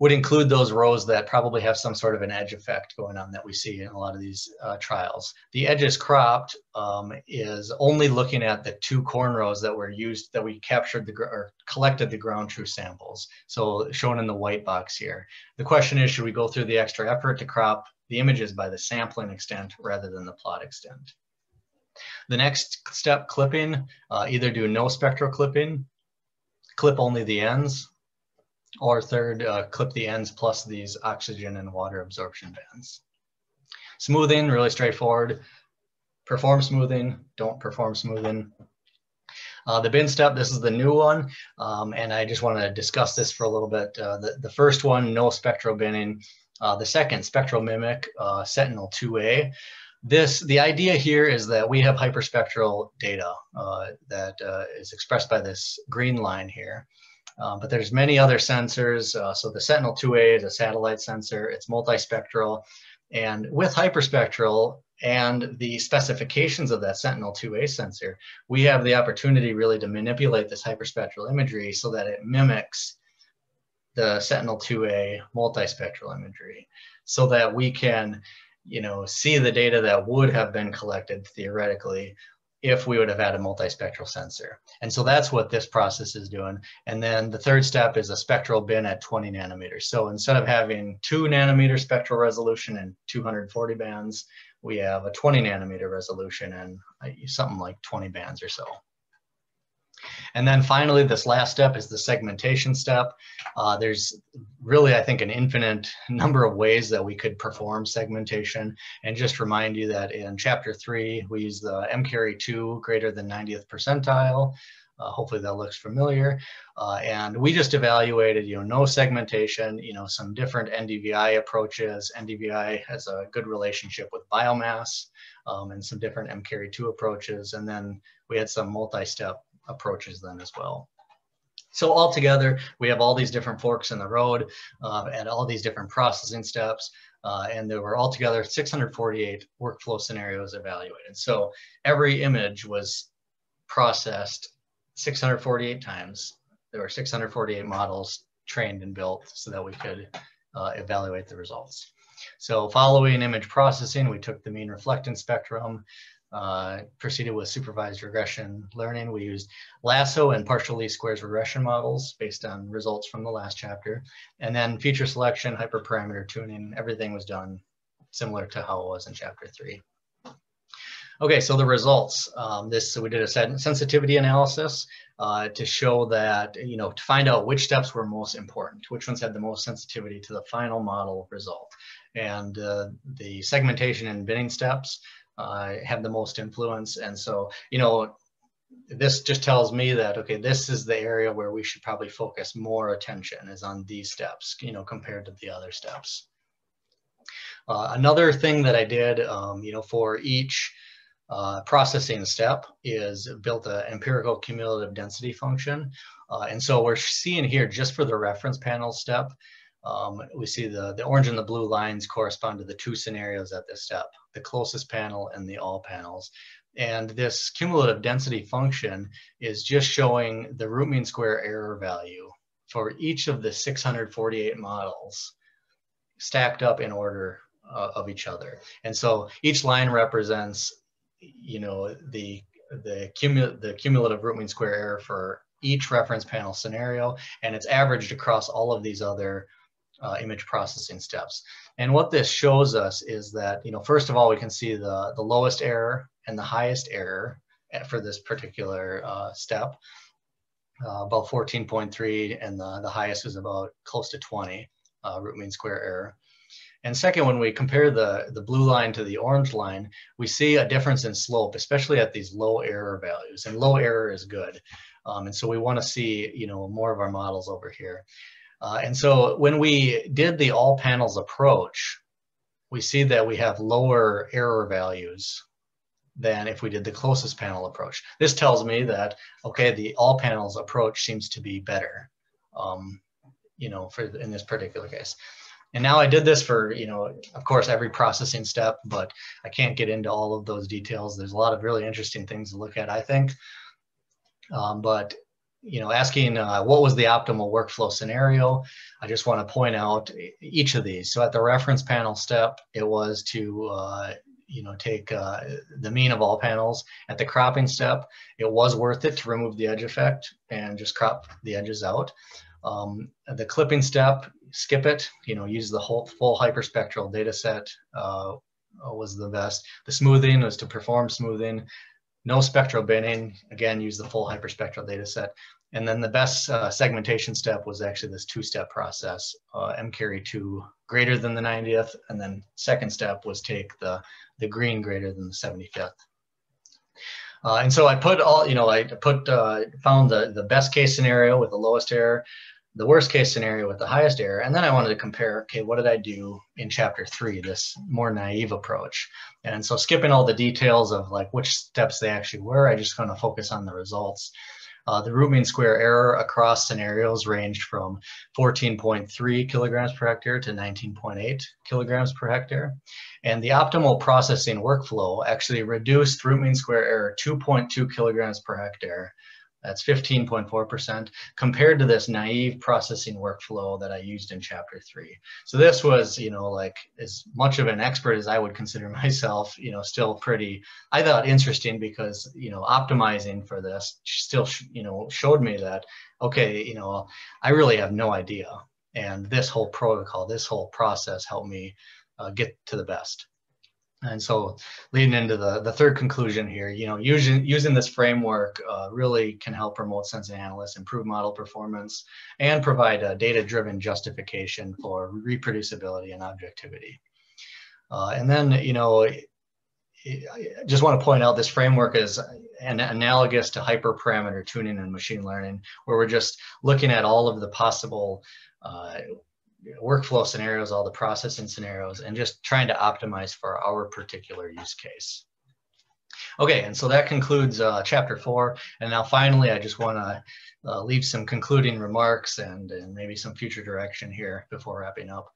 would include those rows that probably have some sort of an edge effect going on that we see in a lot of these uh, trials. The edges cropped um, is only looking at the two corn rows that were used, that we captured the, or collected the ground truth samples. So shown in the white box here. The question is, should we go through the extra effort to crop the images by the sampling extent rather than the plot extent? The next step, clipping, uh, either do no spectral clipping, clip only the ends, or third, uh, clip the ends plus these oxygen and water absorption bands. Smoothing, really straightforward. Perform smoothing, don't perform smoothing. Uh, the bin step, this is the new one, um, and I just want to discuss this for a little bit. Uh, the, the first one, no spectral binning. Uh, the second, spectral mimic, uh, Sentinel 2A. This, the idea here is that we have hyperspectral data uh, that uh, is expressed by this green line here. Um, but there's many other sensors. Uh, so the Sentinel-2A is a satellite sensor. It's multispectral. And with hyperspectral and the specifications of that Sentinel-2A sensor, we have the opportunity really to manipulate this hyperspectral imagery so that it mimics the Sentinel-2A multispectral imagery so that we can you know, see the data that would have been collected theoretically if we would have had a multispectral sensor. And so that's what this process is doing. And then the third step is a spectral bin at 20 nanometers. So instead of having two nanometer spectral resolution and 240 bands, we have a 20 nanometer resolution and uh, something like 20 bands or so. And then finally, this last step is the segmentation step. Uh, there's really, I think, an infinite number of ways that we could perform segmentation. And just remind you that in chapter three, we use the MCARI2 greater than 90th percentile. Uh, hopefully that looks familiar. Uh, and we just evaluated, you know, no segmentation, you know, some different NDVI approaches. NDVI has a good relationship with biomass um, and some different MCARI2 approaches. And then we had some multi-step approaches then as well. So altogether, we have all these different forks in the road uh, and all these different processing steps. Uh, and there were altogether 648 workflow scenarios evaluated. So every image was processed 648 times. There were 648 models trained and built so that we could uh, evaluate the results. So following image processing, we took the mean reflectance spectrum, uh, proceeded with supervised regression learning. We used lasso and partial least squares regression models based on results from the last chapter. And then feature selection, hyperparameter tuning, everything was done similar to how it was in chapter three. Okay, so the results. Um, this so we did a sensitivity analysis uh, to show that you know to find out which steps were most important, which ones had the most sensitivity to the final model result, and uh, the segmentation and binning steps uh, have the most influence. And so you know this just tells me that okay, this is the area where we should probably focus more attention is on these steps, you know, compared to the other steps. Uh, another thing that I did, um, you know, for each uh, processing step is built an empirical cumulative density function. Uh, and so we're seeing here just for the reference panel step, um, we see the, the orange and the blue lines correspond to the two scenarios at this step, the closest panel and the all panels. And this cumulative density function is just showing the root mean square error value for each of the 648 models stacked up in order uh, of each other. And so each line represents you know, the, the, cumul the cumulative root mean square error for each reference panel scenario, and it's averaged across all of these other uh, image processing steps. And what this shows us is that, you know, first of all, we can see the, the lowest error and the highest error for this particular uh, step, uh, about 14.3, and the, the highest is about close to 20 uh, root mean square error. And second, when we compare the, the blue line to the orange line, we see a difference in slope, especially at these low error values. And low error is good. Um, and so we want to see, you know, more of our models over here. Uh, and so when we did the all panels approach, we see that we have lower error values than if we did the closest panel approach. This tells me that, okay, the all panels approach seems to be better, um, you know, for in this particular case. And now I did this for, you know, of course, every processing step, but I can't get into all of those details. There's a lot of really interesting things to look at, I think. Um, but, you know, asking uh, what was the optimal workflow scenario, I just want to point out each of these. So at the reference panel step, it was to, uh, you know, take uh, the mean of all panels. At the cropping step, it was worth it to remove the edge effect and just crop the edges out. Um, the clipping step, skip it, you know, use the whole full hyperspectral data set uh, was the best. The smoothing was to perform smoothing. No spectral binning, again, use the full hyperspectral data set. And then the best uh, segmentation step was actually this two-step process, uh, MCARI2 greater than the 90th, and then second step was take the, the green greater than the 75th. Uh, and so I put all, you know, I put, uh, found the, the best case scenario with the lowest error, the worst case scenario with the highest error. And then I wanted to compare, okay, what did I do in chapter three, this more naive approach? And so skipping all the details of like which steps they actually were, I just kind of focus on the results. Uh, the root mean square error across scenarios ranged from 14.3 kilograms per hectare to 19.8 kilograms per hectare. And the optimal processing workflow actually reduced root mean square error 2.2 kilograms per hectare that's 15.4% compared to this naive processing workflow that I used in chapter three. So this was, you know, like as much of an expert as I would consider myself, you know, still pretty, I thought interesting because, you know, optimizing for this still, you know, showed me that, okay, you know, I really have no idea. And this whole protocol, this whole process helped me uh, get to the best. And so leading into the, the third conclusion here, you know, using, using this framework uh, really can help promote sensing analysts, improve model performance, and provide a data-driven justification for reproducibility and objectivity. Uh, and then, you know, I just want to point out this framework is an analogous to hyperparameter tuning and machine learning, where we're just looking at all of the possible uh, workflow scenarios, all the processing scenarios, and just trying to optimize for our particular use case. Okay, and so that concludes uh, chapter four. And now finally, I just want to uh, leave some concluding remarks and, and maybe some future direction here before wrapping up.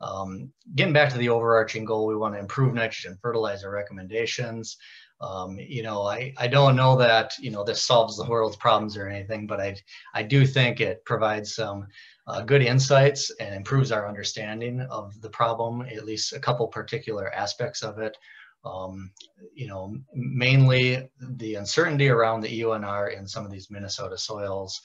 Um, getting back to the overarching goal, we want to improve nitrogen fertilizer recommendations. Um, you know, I, I don't know that, you know, this solves the world's problems or anything, but I, I do think it provides some uh, good insights and improves our understanding of the problem, at least a couple particular aspects of it. Um, you know, mainly the uncertainty around the EONR in some of these Minnesota soils.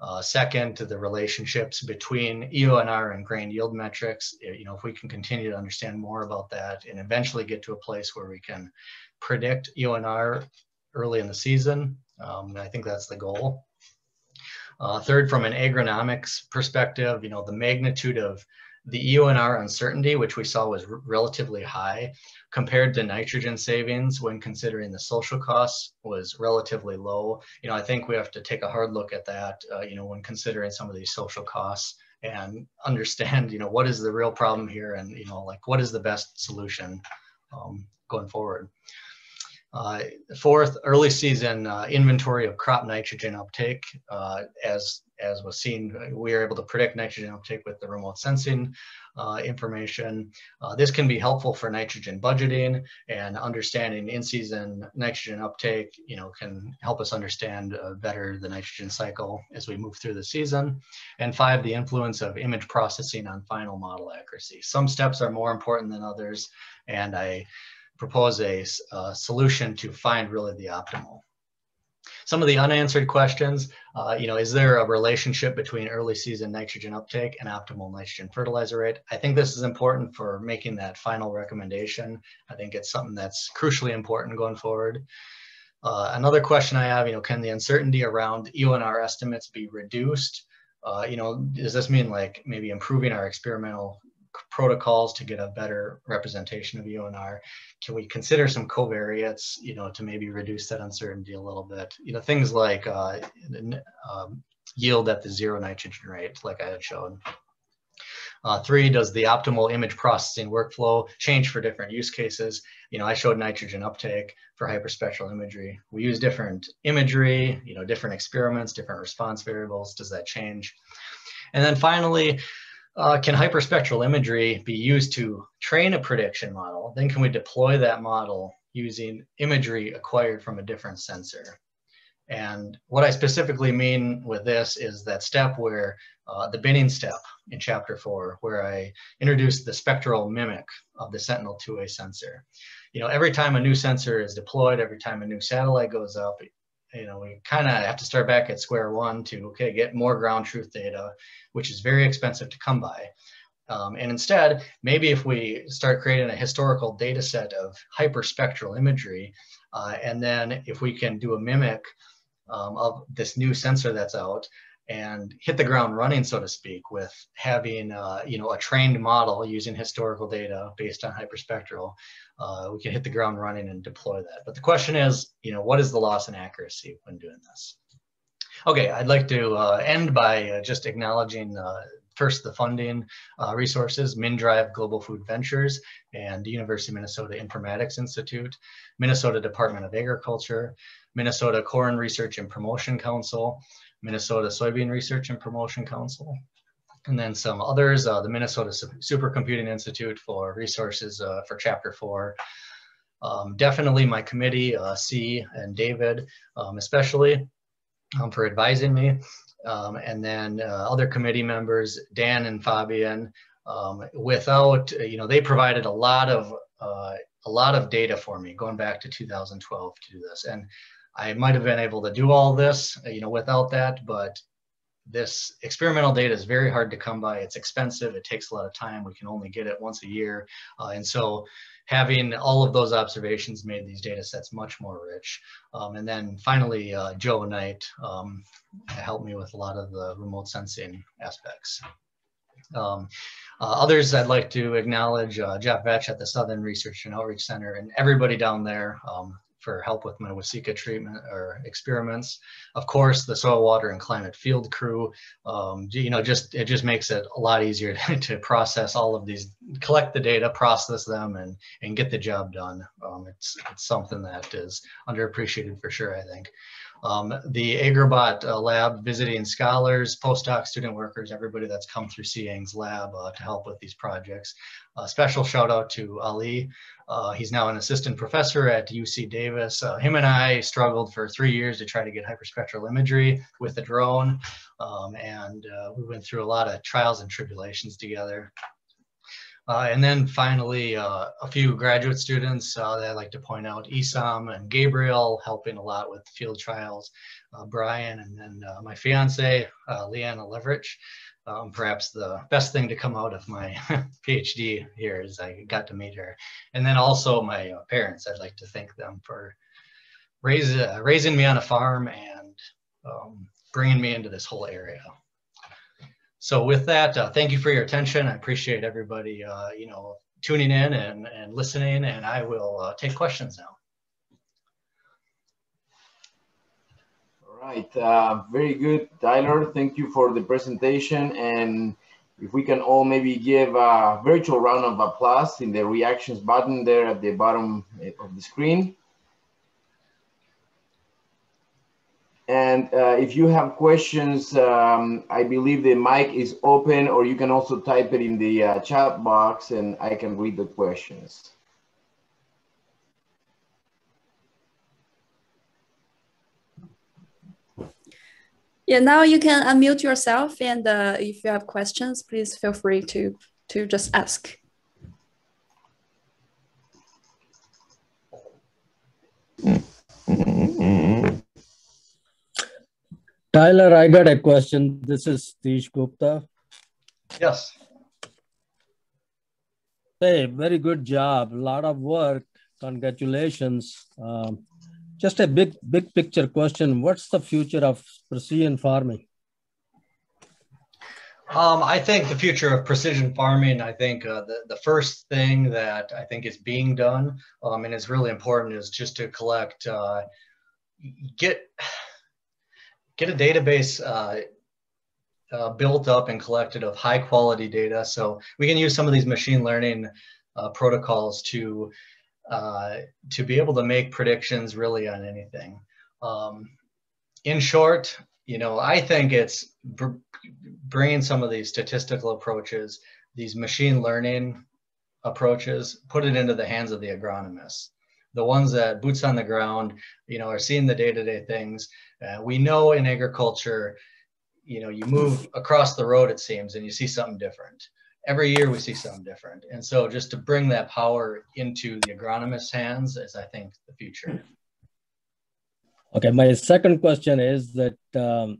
Uh, second, to the relationships between EONR and grain yield metrics. You know, if we can continue to understand more about that and eventually get to a place where we can predict EONR early in the season, um, I think that's the goal. Uh, third, from an agronomics perspective, you know, the magnitude of the EONR uncertainty, which we saw was relatively high compared to nitrogen savings when considering the social costs was relatively low. You know, I think we have to take a hard look at that, uh, you know, when considering some of these social costs and understand, you know, what is the real problem here and, you know, like what is the best solution um, going forward. Uh, fourth, early season uh, inventory of crop nitrogen uptake. Uh, as, as was seen, we are able to predict nitrogen uptake with the remote sensing uh, information. Uh, this can be helpful for nitrogen budgeting and understanding in-season nitrogen uptake, you know, can help us understand uh, better the nitrogen cycle as we move through the season. And five, the influence of image processing on final model accuracy. Some steps are more important than others, and I propose a, a solution to find really the optimal. Some of the unanswered questions, uh, you know, is there a relationship between early season nitrogen uptake and optimal nitrogen fertilizer rate? I think this is important for making that final recommendation. I think it's something that's crucially important going forward. Uh, another question I have, you know, can the uncertainty around EONR estimates be reduced? Uh, you know, does this mean like maybe improving our experimental protocols to get a better representation of EONR? Can we consider some covariates, you know, to maybe reduce that uncertainty a little bit? You know, things like uh, um, yield at the zero nitrogen rate, like I had shown. Uh, three, does the optimal image processing workflow change for different use cases? You know, I showed nitrogen uptake for hyperspectral imagery. We use different imagery, you know, different experiments, different response variables. Does that change? And then finally, uh, can hyperspectral imagery be used to train a prediction model? Then can we deploy that model using imagery acquired from a different sensor? And what I specifically mean with this is that step where uh, the binning step in chapter four, where I introduced the spectral mimic of the Sentinel-2A sensor. You know, every time a new sensor is deployed, every time a new satellite goes up, you know, we kind of have to start back at square one to, okay, get more ground truth data, which is very expensive to come by. Um, and instead, maybe if we start creating a historical data set of hyperspectral imagery, uh, and then if we can do a mimic um, of this new sensor that's out, and hit the ground running, so to speak, with having uh, you know a trained model using historical data based on hyperspectral, uh, we can hit the ground running and deploy that. But the question is, you know, what is the loss in accuracy when doing this? Okay, I'd like to uh, end by uh, just acknowledging uh, first the funding uh, resources, MnDrive Global Food Ventures and the University of Minnesota Informatics Institute, Minnesota Department of Agriculture, Minnesota Corn Research and Promotion Council, Minnesota Soybean Research and Promotion Council, and then some others, uh, the Minnesota Supercomputing Institute for resources uh, for chapter four. Um, definitely my committee, uh, Ce and David, um, especially um, for advising me. Um, and then uh, other committee members, Dan and Fabian, um, without, you know, they provided a lot of, uh, a lot of data for me going back to 2012 to do this. And I might have been able to do all this, uh, you know, without that, but this experimental data is very hard to come by. It's expensive. It takes a lot of time. We can only get it once a year. Uh, and so having all of those observations made these data sets much more rich. Um, and then finally, uh, Joe Knight um, helped me with a lot of the remote sensing aspects. Um, uh, others I'd like to acknowledge uh, Jeff Vetsch at the Southern Research and Outreach Center and everybody down there. Um, for help with my Waseca treatment or experiments. Of course, the soil, water, and climate field crew, um, you know, just it just makes it a lot easier to process all of these, collect the data, process them, and and get the job done. Um, it's it's something that is underappreciated for sure, I think. Um, the Agribot uh, lab visiting scholars, postdoc student workers, everybody that's come through Ce Yang's lab uh, to help with these projects. A special shout out to Ali. Uh, he's now an assistant professor at UC Davis. Uh, him and I struggled for three years to try to get hyperspectral imagery with the drone. Um, and uh, we went through a lot of trials and tribulations together. Uh, and then finally, uh, a few graduate students uh, that I'd like to point out, Isam and Gabriel helping a lot with field trials, uh, Brian, and then uh, my fiance, uh, Leanna Leverich. Um, perhaps the best thing to come out of my PhD here is I got to meet her. And then also my parents, I'd like to thank them for raise, raising me on a farm and um, bringing me into this whole area. So with that, uh, thank you for your attention. I appreciate everybody, uh, you know, tuning in and, and listening, and I will uh, take questions now. All right, uh, very good, Tyler. Thank you for the presentation. And if we can all maybe give a virtual round of applause in the reactions button there at the bottom of the screen. And uh, if you have questions, um, I believe the mic is open or you can also type it in the uh, chat box and I can read the questions. Yeah, now you can unmute yourself and uh, if you have questions, please feel free to, to just ask. Tyler, I got a question. This is Tish Gupta. Yes. Hey, very good job. A lot of work. Congratulations. Um, just a big, big picture question. What's the future of precision farming? Um, I think the future of precision farming, I think uh, the, the first thing that I think is being done um, and is really important is just to collect, uh, get, get a database uh, uh, built up and collected of high quality data. So we can use some of these machine learning uh, protocols to uh, to be able to make predictions really on anything. Um, in short, you know, I think it's br bringing some of these statistical approaches, these machine learning approaches, put it into the hands of the agronomists the ones that boots on the ground, you know, are seeing the day-to-day things. Uh, we know in agriculture, you know, you move across the road, it seems, and you see something different. Every year we see something different. And so just to bring that power into the agronomist's hands is, I think, the future. Okay, my second question is that, um,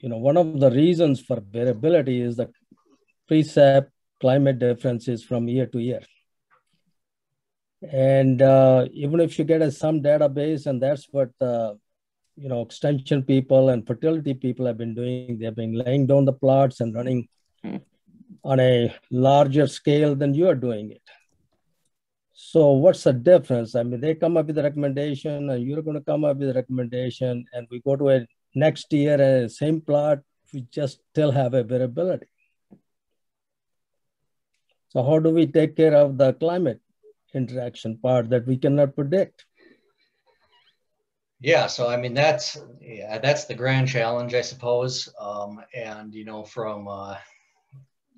you know, one of the reasons for variability is the precip climate differences from year to year. And uh, even if you get a, some database, and that's what the you know extension people and fertility people have been doing, they've been laying down the plots and running mm. on a larger scale than you are doing it. So what's the difference? I mean, they come up with a recommendation, and you're going to come up with a recommendation, and we go to a next year, a same plot, we just still have a variability. So how do we take care of the climate? Interaction part that we cannot predict. Yeah, so I mean that's yeah that's the grand challenge, I suppose. Um, and you know, from uh,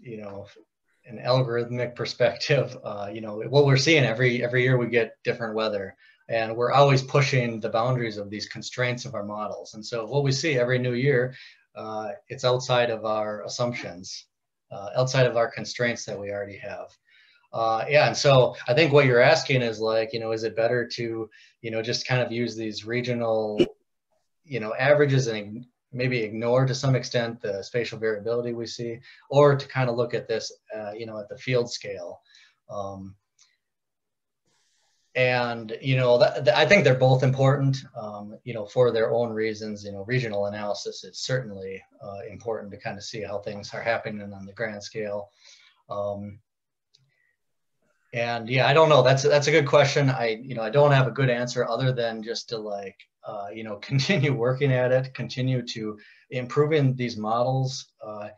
you know an algorithmic perspective, uh, you know what we're seeing every every year we get different weather, and we're always pushing the boundaries of these constraints of our models. And so what we see every new year, uh, it's outside of our assumptions, uh, outside of our constraints that we already have uh, yeah, and so I think what you're asking is like, you know, is it better to, you know, just kind of use these regional, you know, averages and maybe ignore to some extent the spatial variability we see, or to kind of look at this, uh, you know, at the field scale. Um, and you know, that, I think they're both important, um, you know, for their own reasons. You know, regional analysis is certainly uh, important to kind of see how things are happening on the grand scale. Um, and yeah, I don't know. That's that's a good question. I you know I don't have a good answer other than just to like uh, you know continue working at it, continue to improving these models uh,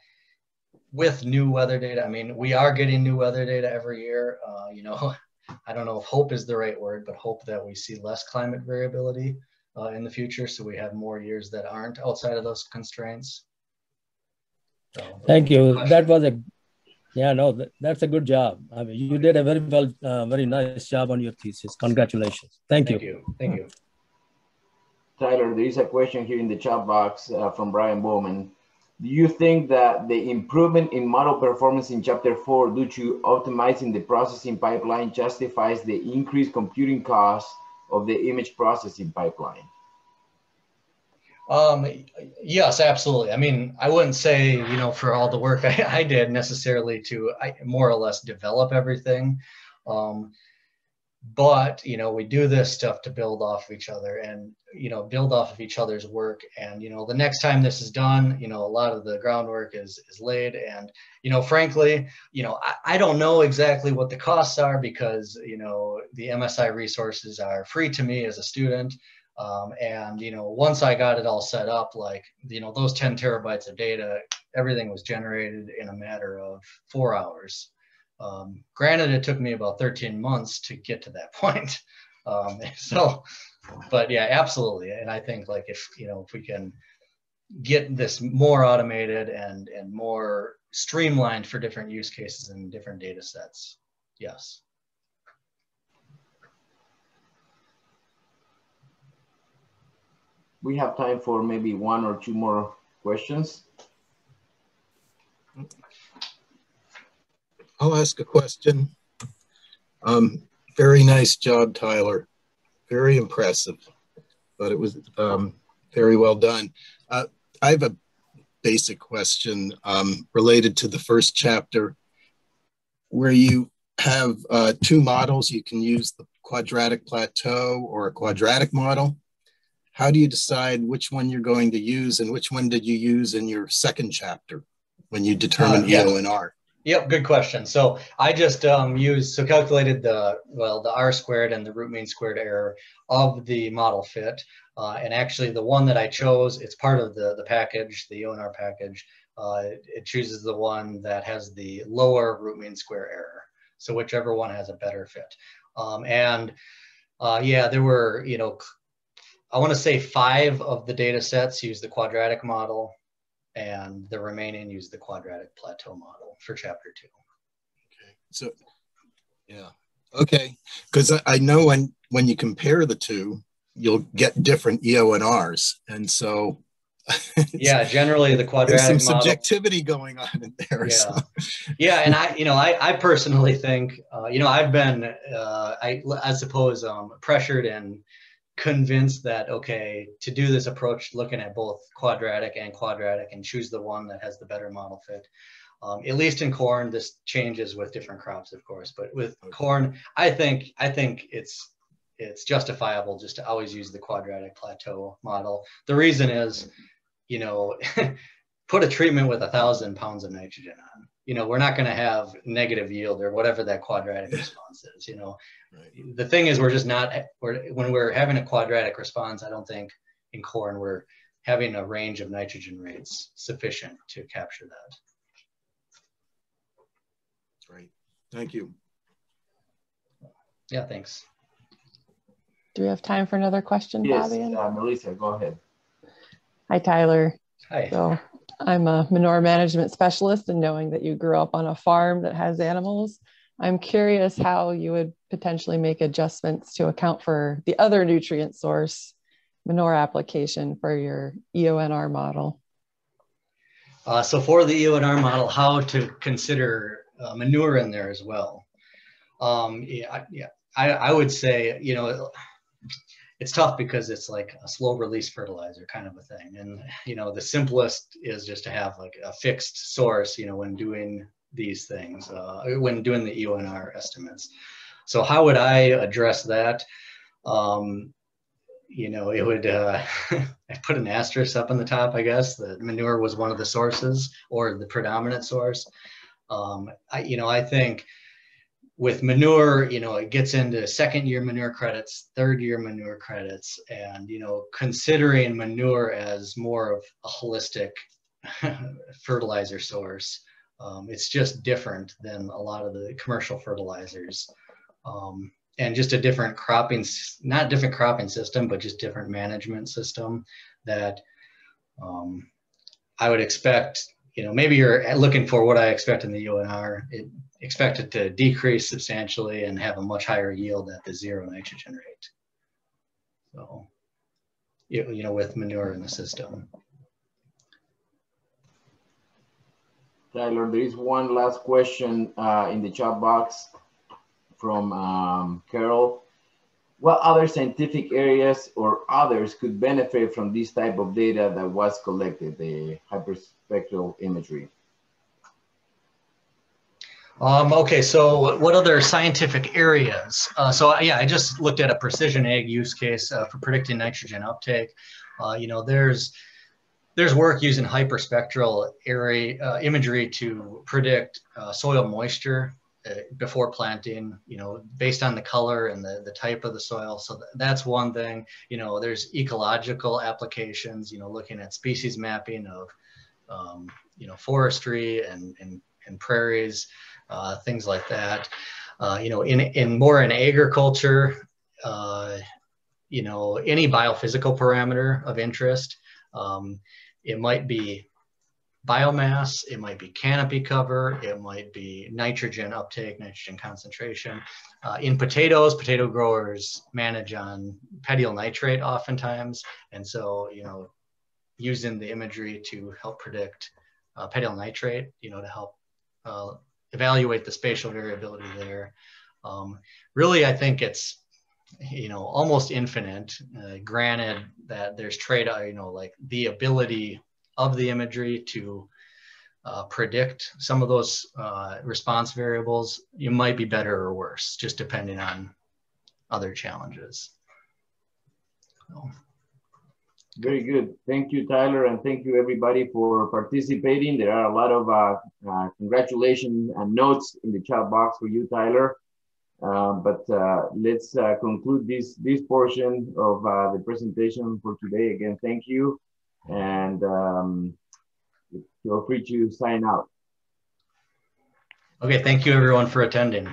with new weather data. I mean, we are getting new weather data every year. Uh, you know, I don't know if hope is the right word, but hope that we see less climate variability uh, in the future, so we have more years that aren't outside of those constraints. So, Thank you. That was a yeah, no, that, that's a good job. I mean, you did a very well, uh, very nice job on your thesis. Congratulations. Thank, Thank you. you. Thank you. Tyler, there is a question here in the chat box uh, from Brian Bohman. Do you think that the improvement in model performance in chapter four due to optimizing the processing pipeline justifies the increased computing costs of the image processing pipeline? Um, yes, absolutely. I mean, I wouldn't say, you know, for all the work I, I did necessarily to I, more or less develop everything. Um, but, you know, we do this stuff to build off of each other and, you know, build off of each other's work. And, you know, the next time this is done, you know, a lot of the groundwork is, is laid. And, you know, frankly, you know, I, I don't know exactly what the costs are because, you know, the MSI resources are free to me as a student. Um, and you know, once I got it all set up, like you know, those 10 terabytes of data, everything was generated in a matter of four hours. Um, granted, it took me about 13 months to get to that point. Um, so, but yeah, absolutely. And I think like if you know, if we can get this more automated and and more streamlined for different use cases and different data sets, yes. We have time for maybe one or two more questions. I'll ask a question. Um, very nice job, Tyler. Very impressive, but it was um, very well done. Uh, I have a basic question um, related to the first chapter where you have uh, two models. You can use the quadratic plateau or a quadratic model how do you decide which one you're going to use and which one did you use in your second chapter when you determined uh, yeah. EONR? Yep, good question. So I just um, used, so calculated the, well, the R squared and the root mean squared error of the model fit. Uh, and actually the one that I chose, it's part of the, the package, the EONR package. Uh, it, it chooses the one that has the lower root mean square error. So whichever one has a better fit. Um, and uh, yeah, there were, you know, I want to say five of the data sets use the quadratic model and the remaining use the quadratic plateau model for chapter two. Okay, so yeah, okay, because I, I know when when you compare the two, you'll get different EONR's, and so yeah, generally the quadratic there's some model, subjectivity going on in there. Yeah, so. yeah, and I, you know, I, I personally think, uh, you know, I've been, uh, I, I suppose, um, pressured and convinced that okay to do this approach looking at both quadratic and quadratic and choose the one that has the better model fit. Um, at least in corn this changes with different crops of course but with okay. corn i think i think it's it's justifiable just to always use the quadratic plateau model. The reason is you know put a treatment with a thousand pounds of nitrogen on you know we're not going to have negative yield or whatever that quadratic response is you know Right. The thing is, we're just not, we're, when we're having a quadratic response, I don't think in corn we're having a range of nitrogen rates sufficient to capture that. Great. Thank you. Yeah, thanks. Do we have time for another question, yes, Bobby? uh, Melissa, go ahead. Hi, Tyler. Hi. So I'm a manure management specialist and knowing that you grew up on a farm that has animals, I'm curious how you would potentially make adjustments to account for the other nutrient source manure application for your EONR model. Uh, so for the EONR model, how to consider uh, manure in there as well. Um, yeah, yeah I, I would say, you know, it's tough because it's like a slow release fertilizer kind of a thing. And, you know, the simplest is just to have like a fixed source, you know, when doing these things uh, when doing the EONR estimates. So how would I address that? Um, you know, it would, uh, I put an asterisk up on the top, I guess, that manure was one of the sources or the predominant source. Um, I, you know, I think with manure, you know, it gets into second year manure credits, third year manure credits, and, you know, considering manure as more of a holistic fertilizer source. Um, it's just different than a lot of the commercial fertilizers. Um, and just a different cropping, not different cropping system, but just different management system that um, I would expect, you know, maybe you're looking for what I expect in the EONR. It expect it to decrease substantially and have a much higher yield at the zero nitrogen rate. So, you, know, with manure in the system. Tyler, there is one last question uh, in the chat box from um, Carol. What other scientific areas or others could benefit from this type of data that was collected, the hyperspectral imagery? Um, okay, so what other scientific areas? Uh, so yeah, I just looked at a precision ag use case uh, for predicting nitrogen uptake. Uh, you know, there's there's work using hyperspectral area uh, imagery to predict uh, soil moisture uh, before planting. You know, based on the color and the the type of the soil. So th that's one thing. You know, there's ecological applications. You know, looking at species mapping of um, you know forestry and and, and prairies uh, things like that. Uh, you know, in, in more in agriculture, uh, you know, any biophysical parameter of interest, um, it might be biomass, it might be canopy cover, it might be nitrogen uptake, nitrogen concentration. Uh, in potatoes, potato growers manage on petiole nitrate oftentimes. And so, you know, using the imagery to help predict uh, petiole nitrate, you know, to help uh, evaluate the spatial variability there. Um, really, I think it's you know almost infinite. Uh, granted that there's trade, you know, like the ability of the imagery to uh, predict some of those uh, response variables. You might be better or worse, just depending on other challenges. So. Very good. Thank you, Tyler, and thank you everybody for participating. There are a lot of uh, uh, congratulations and notes in the chat box for you, Tyler. Um, but uh, let's uh, conclude this this portion of uh, the presentation for today. Again, thank you, and um, feel free to sign out. Okay, thank you everyone for attending.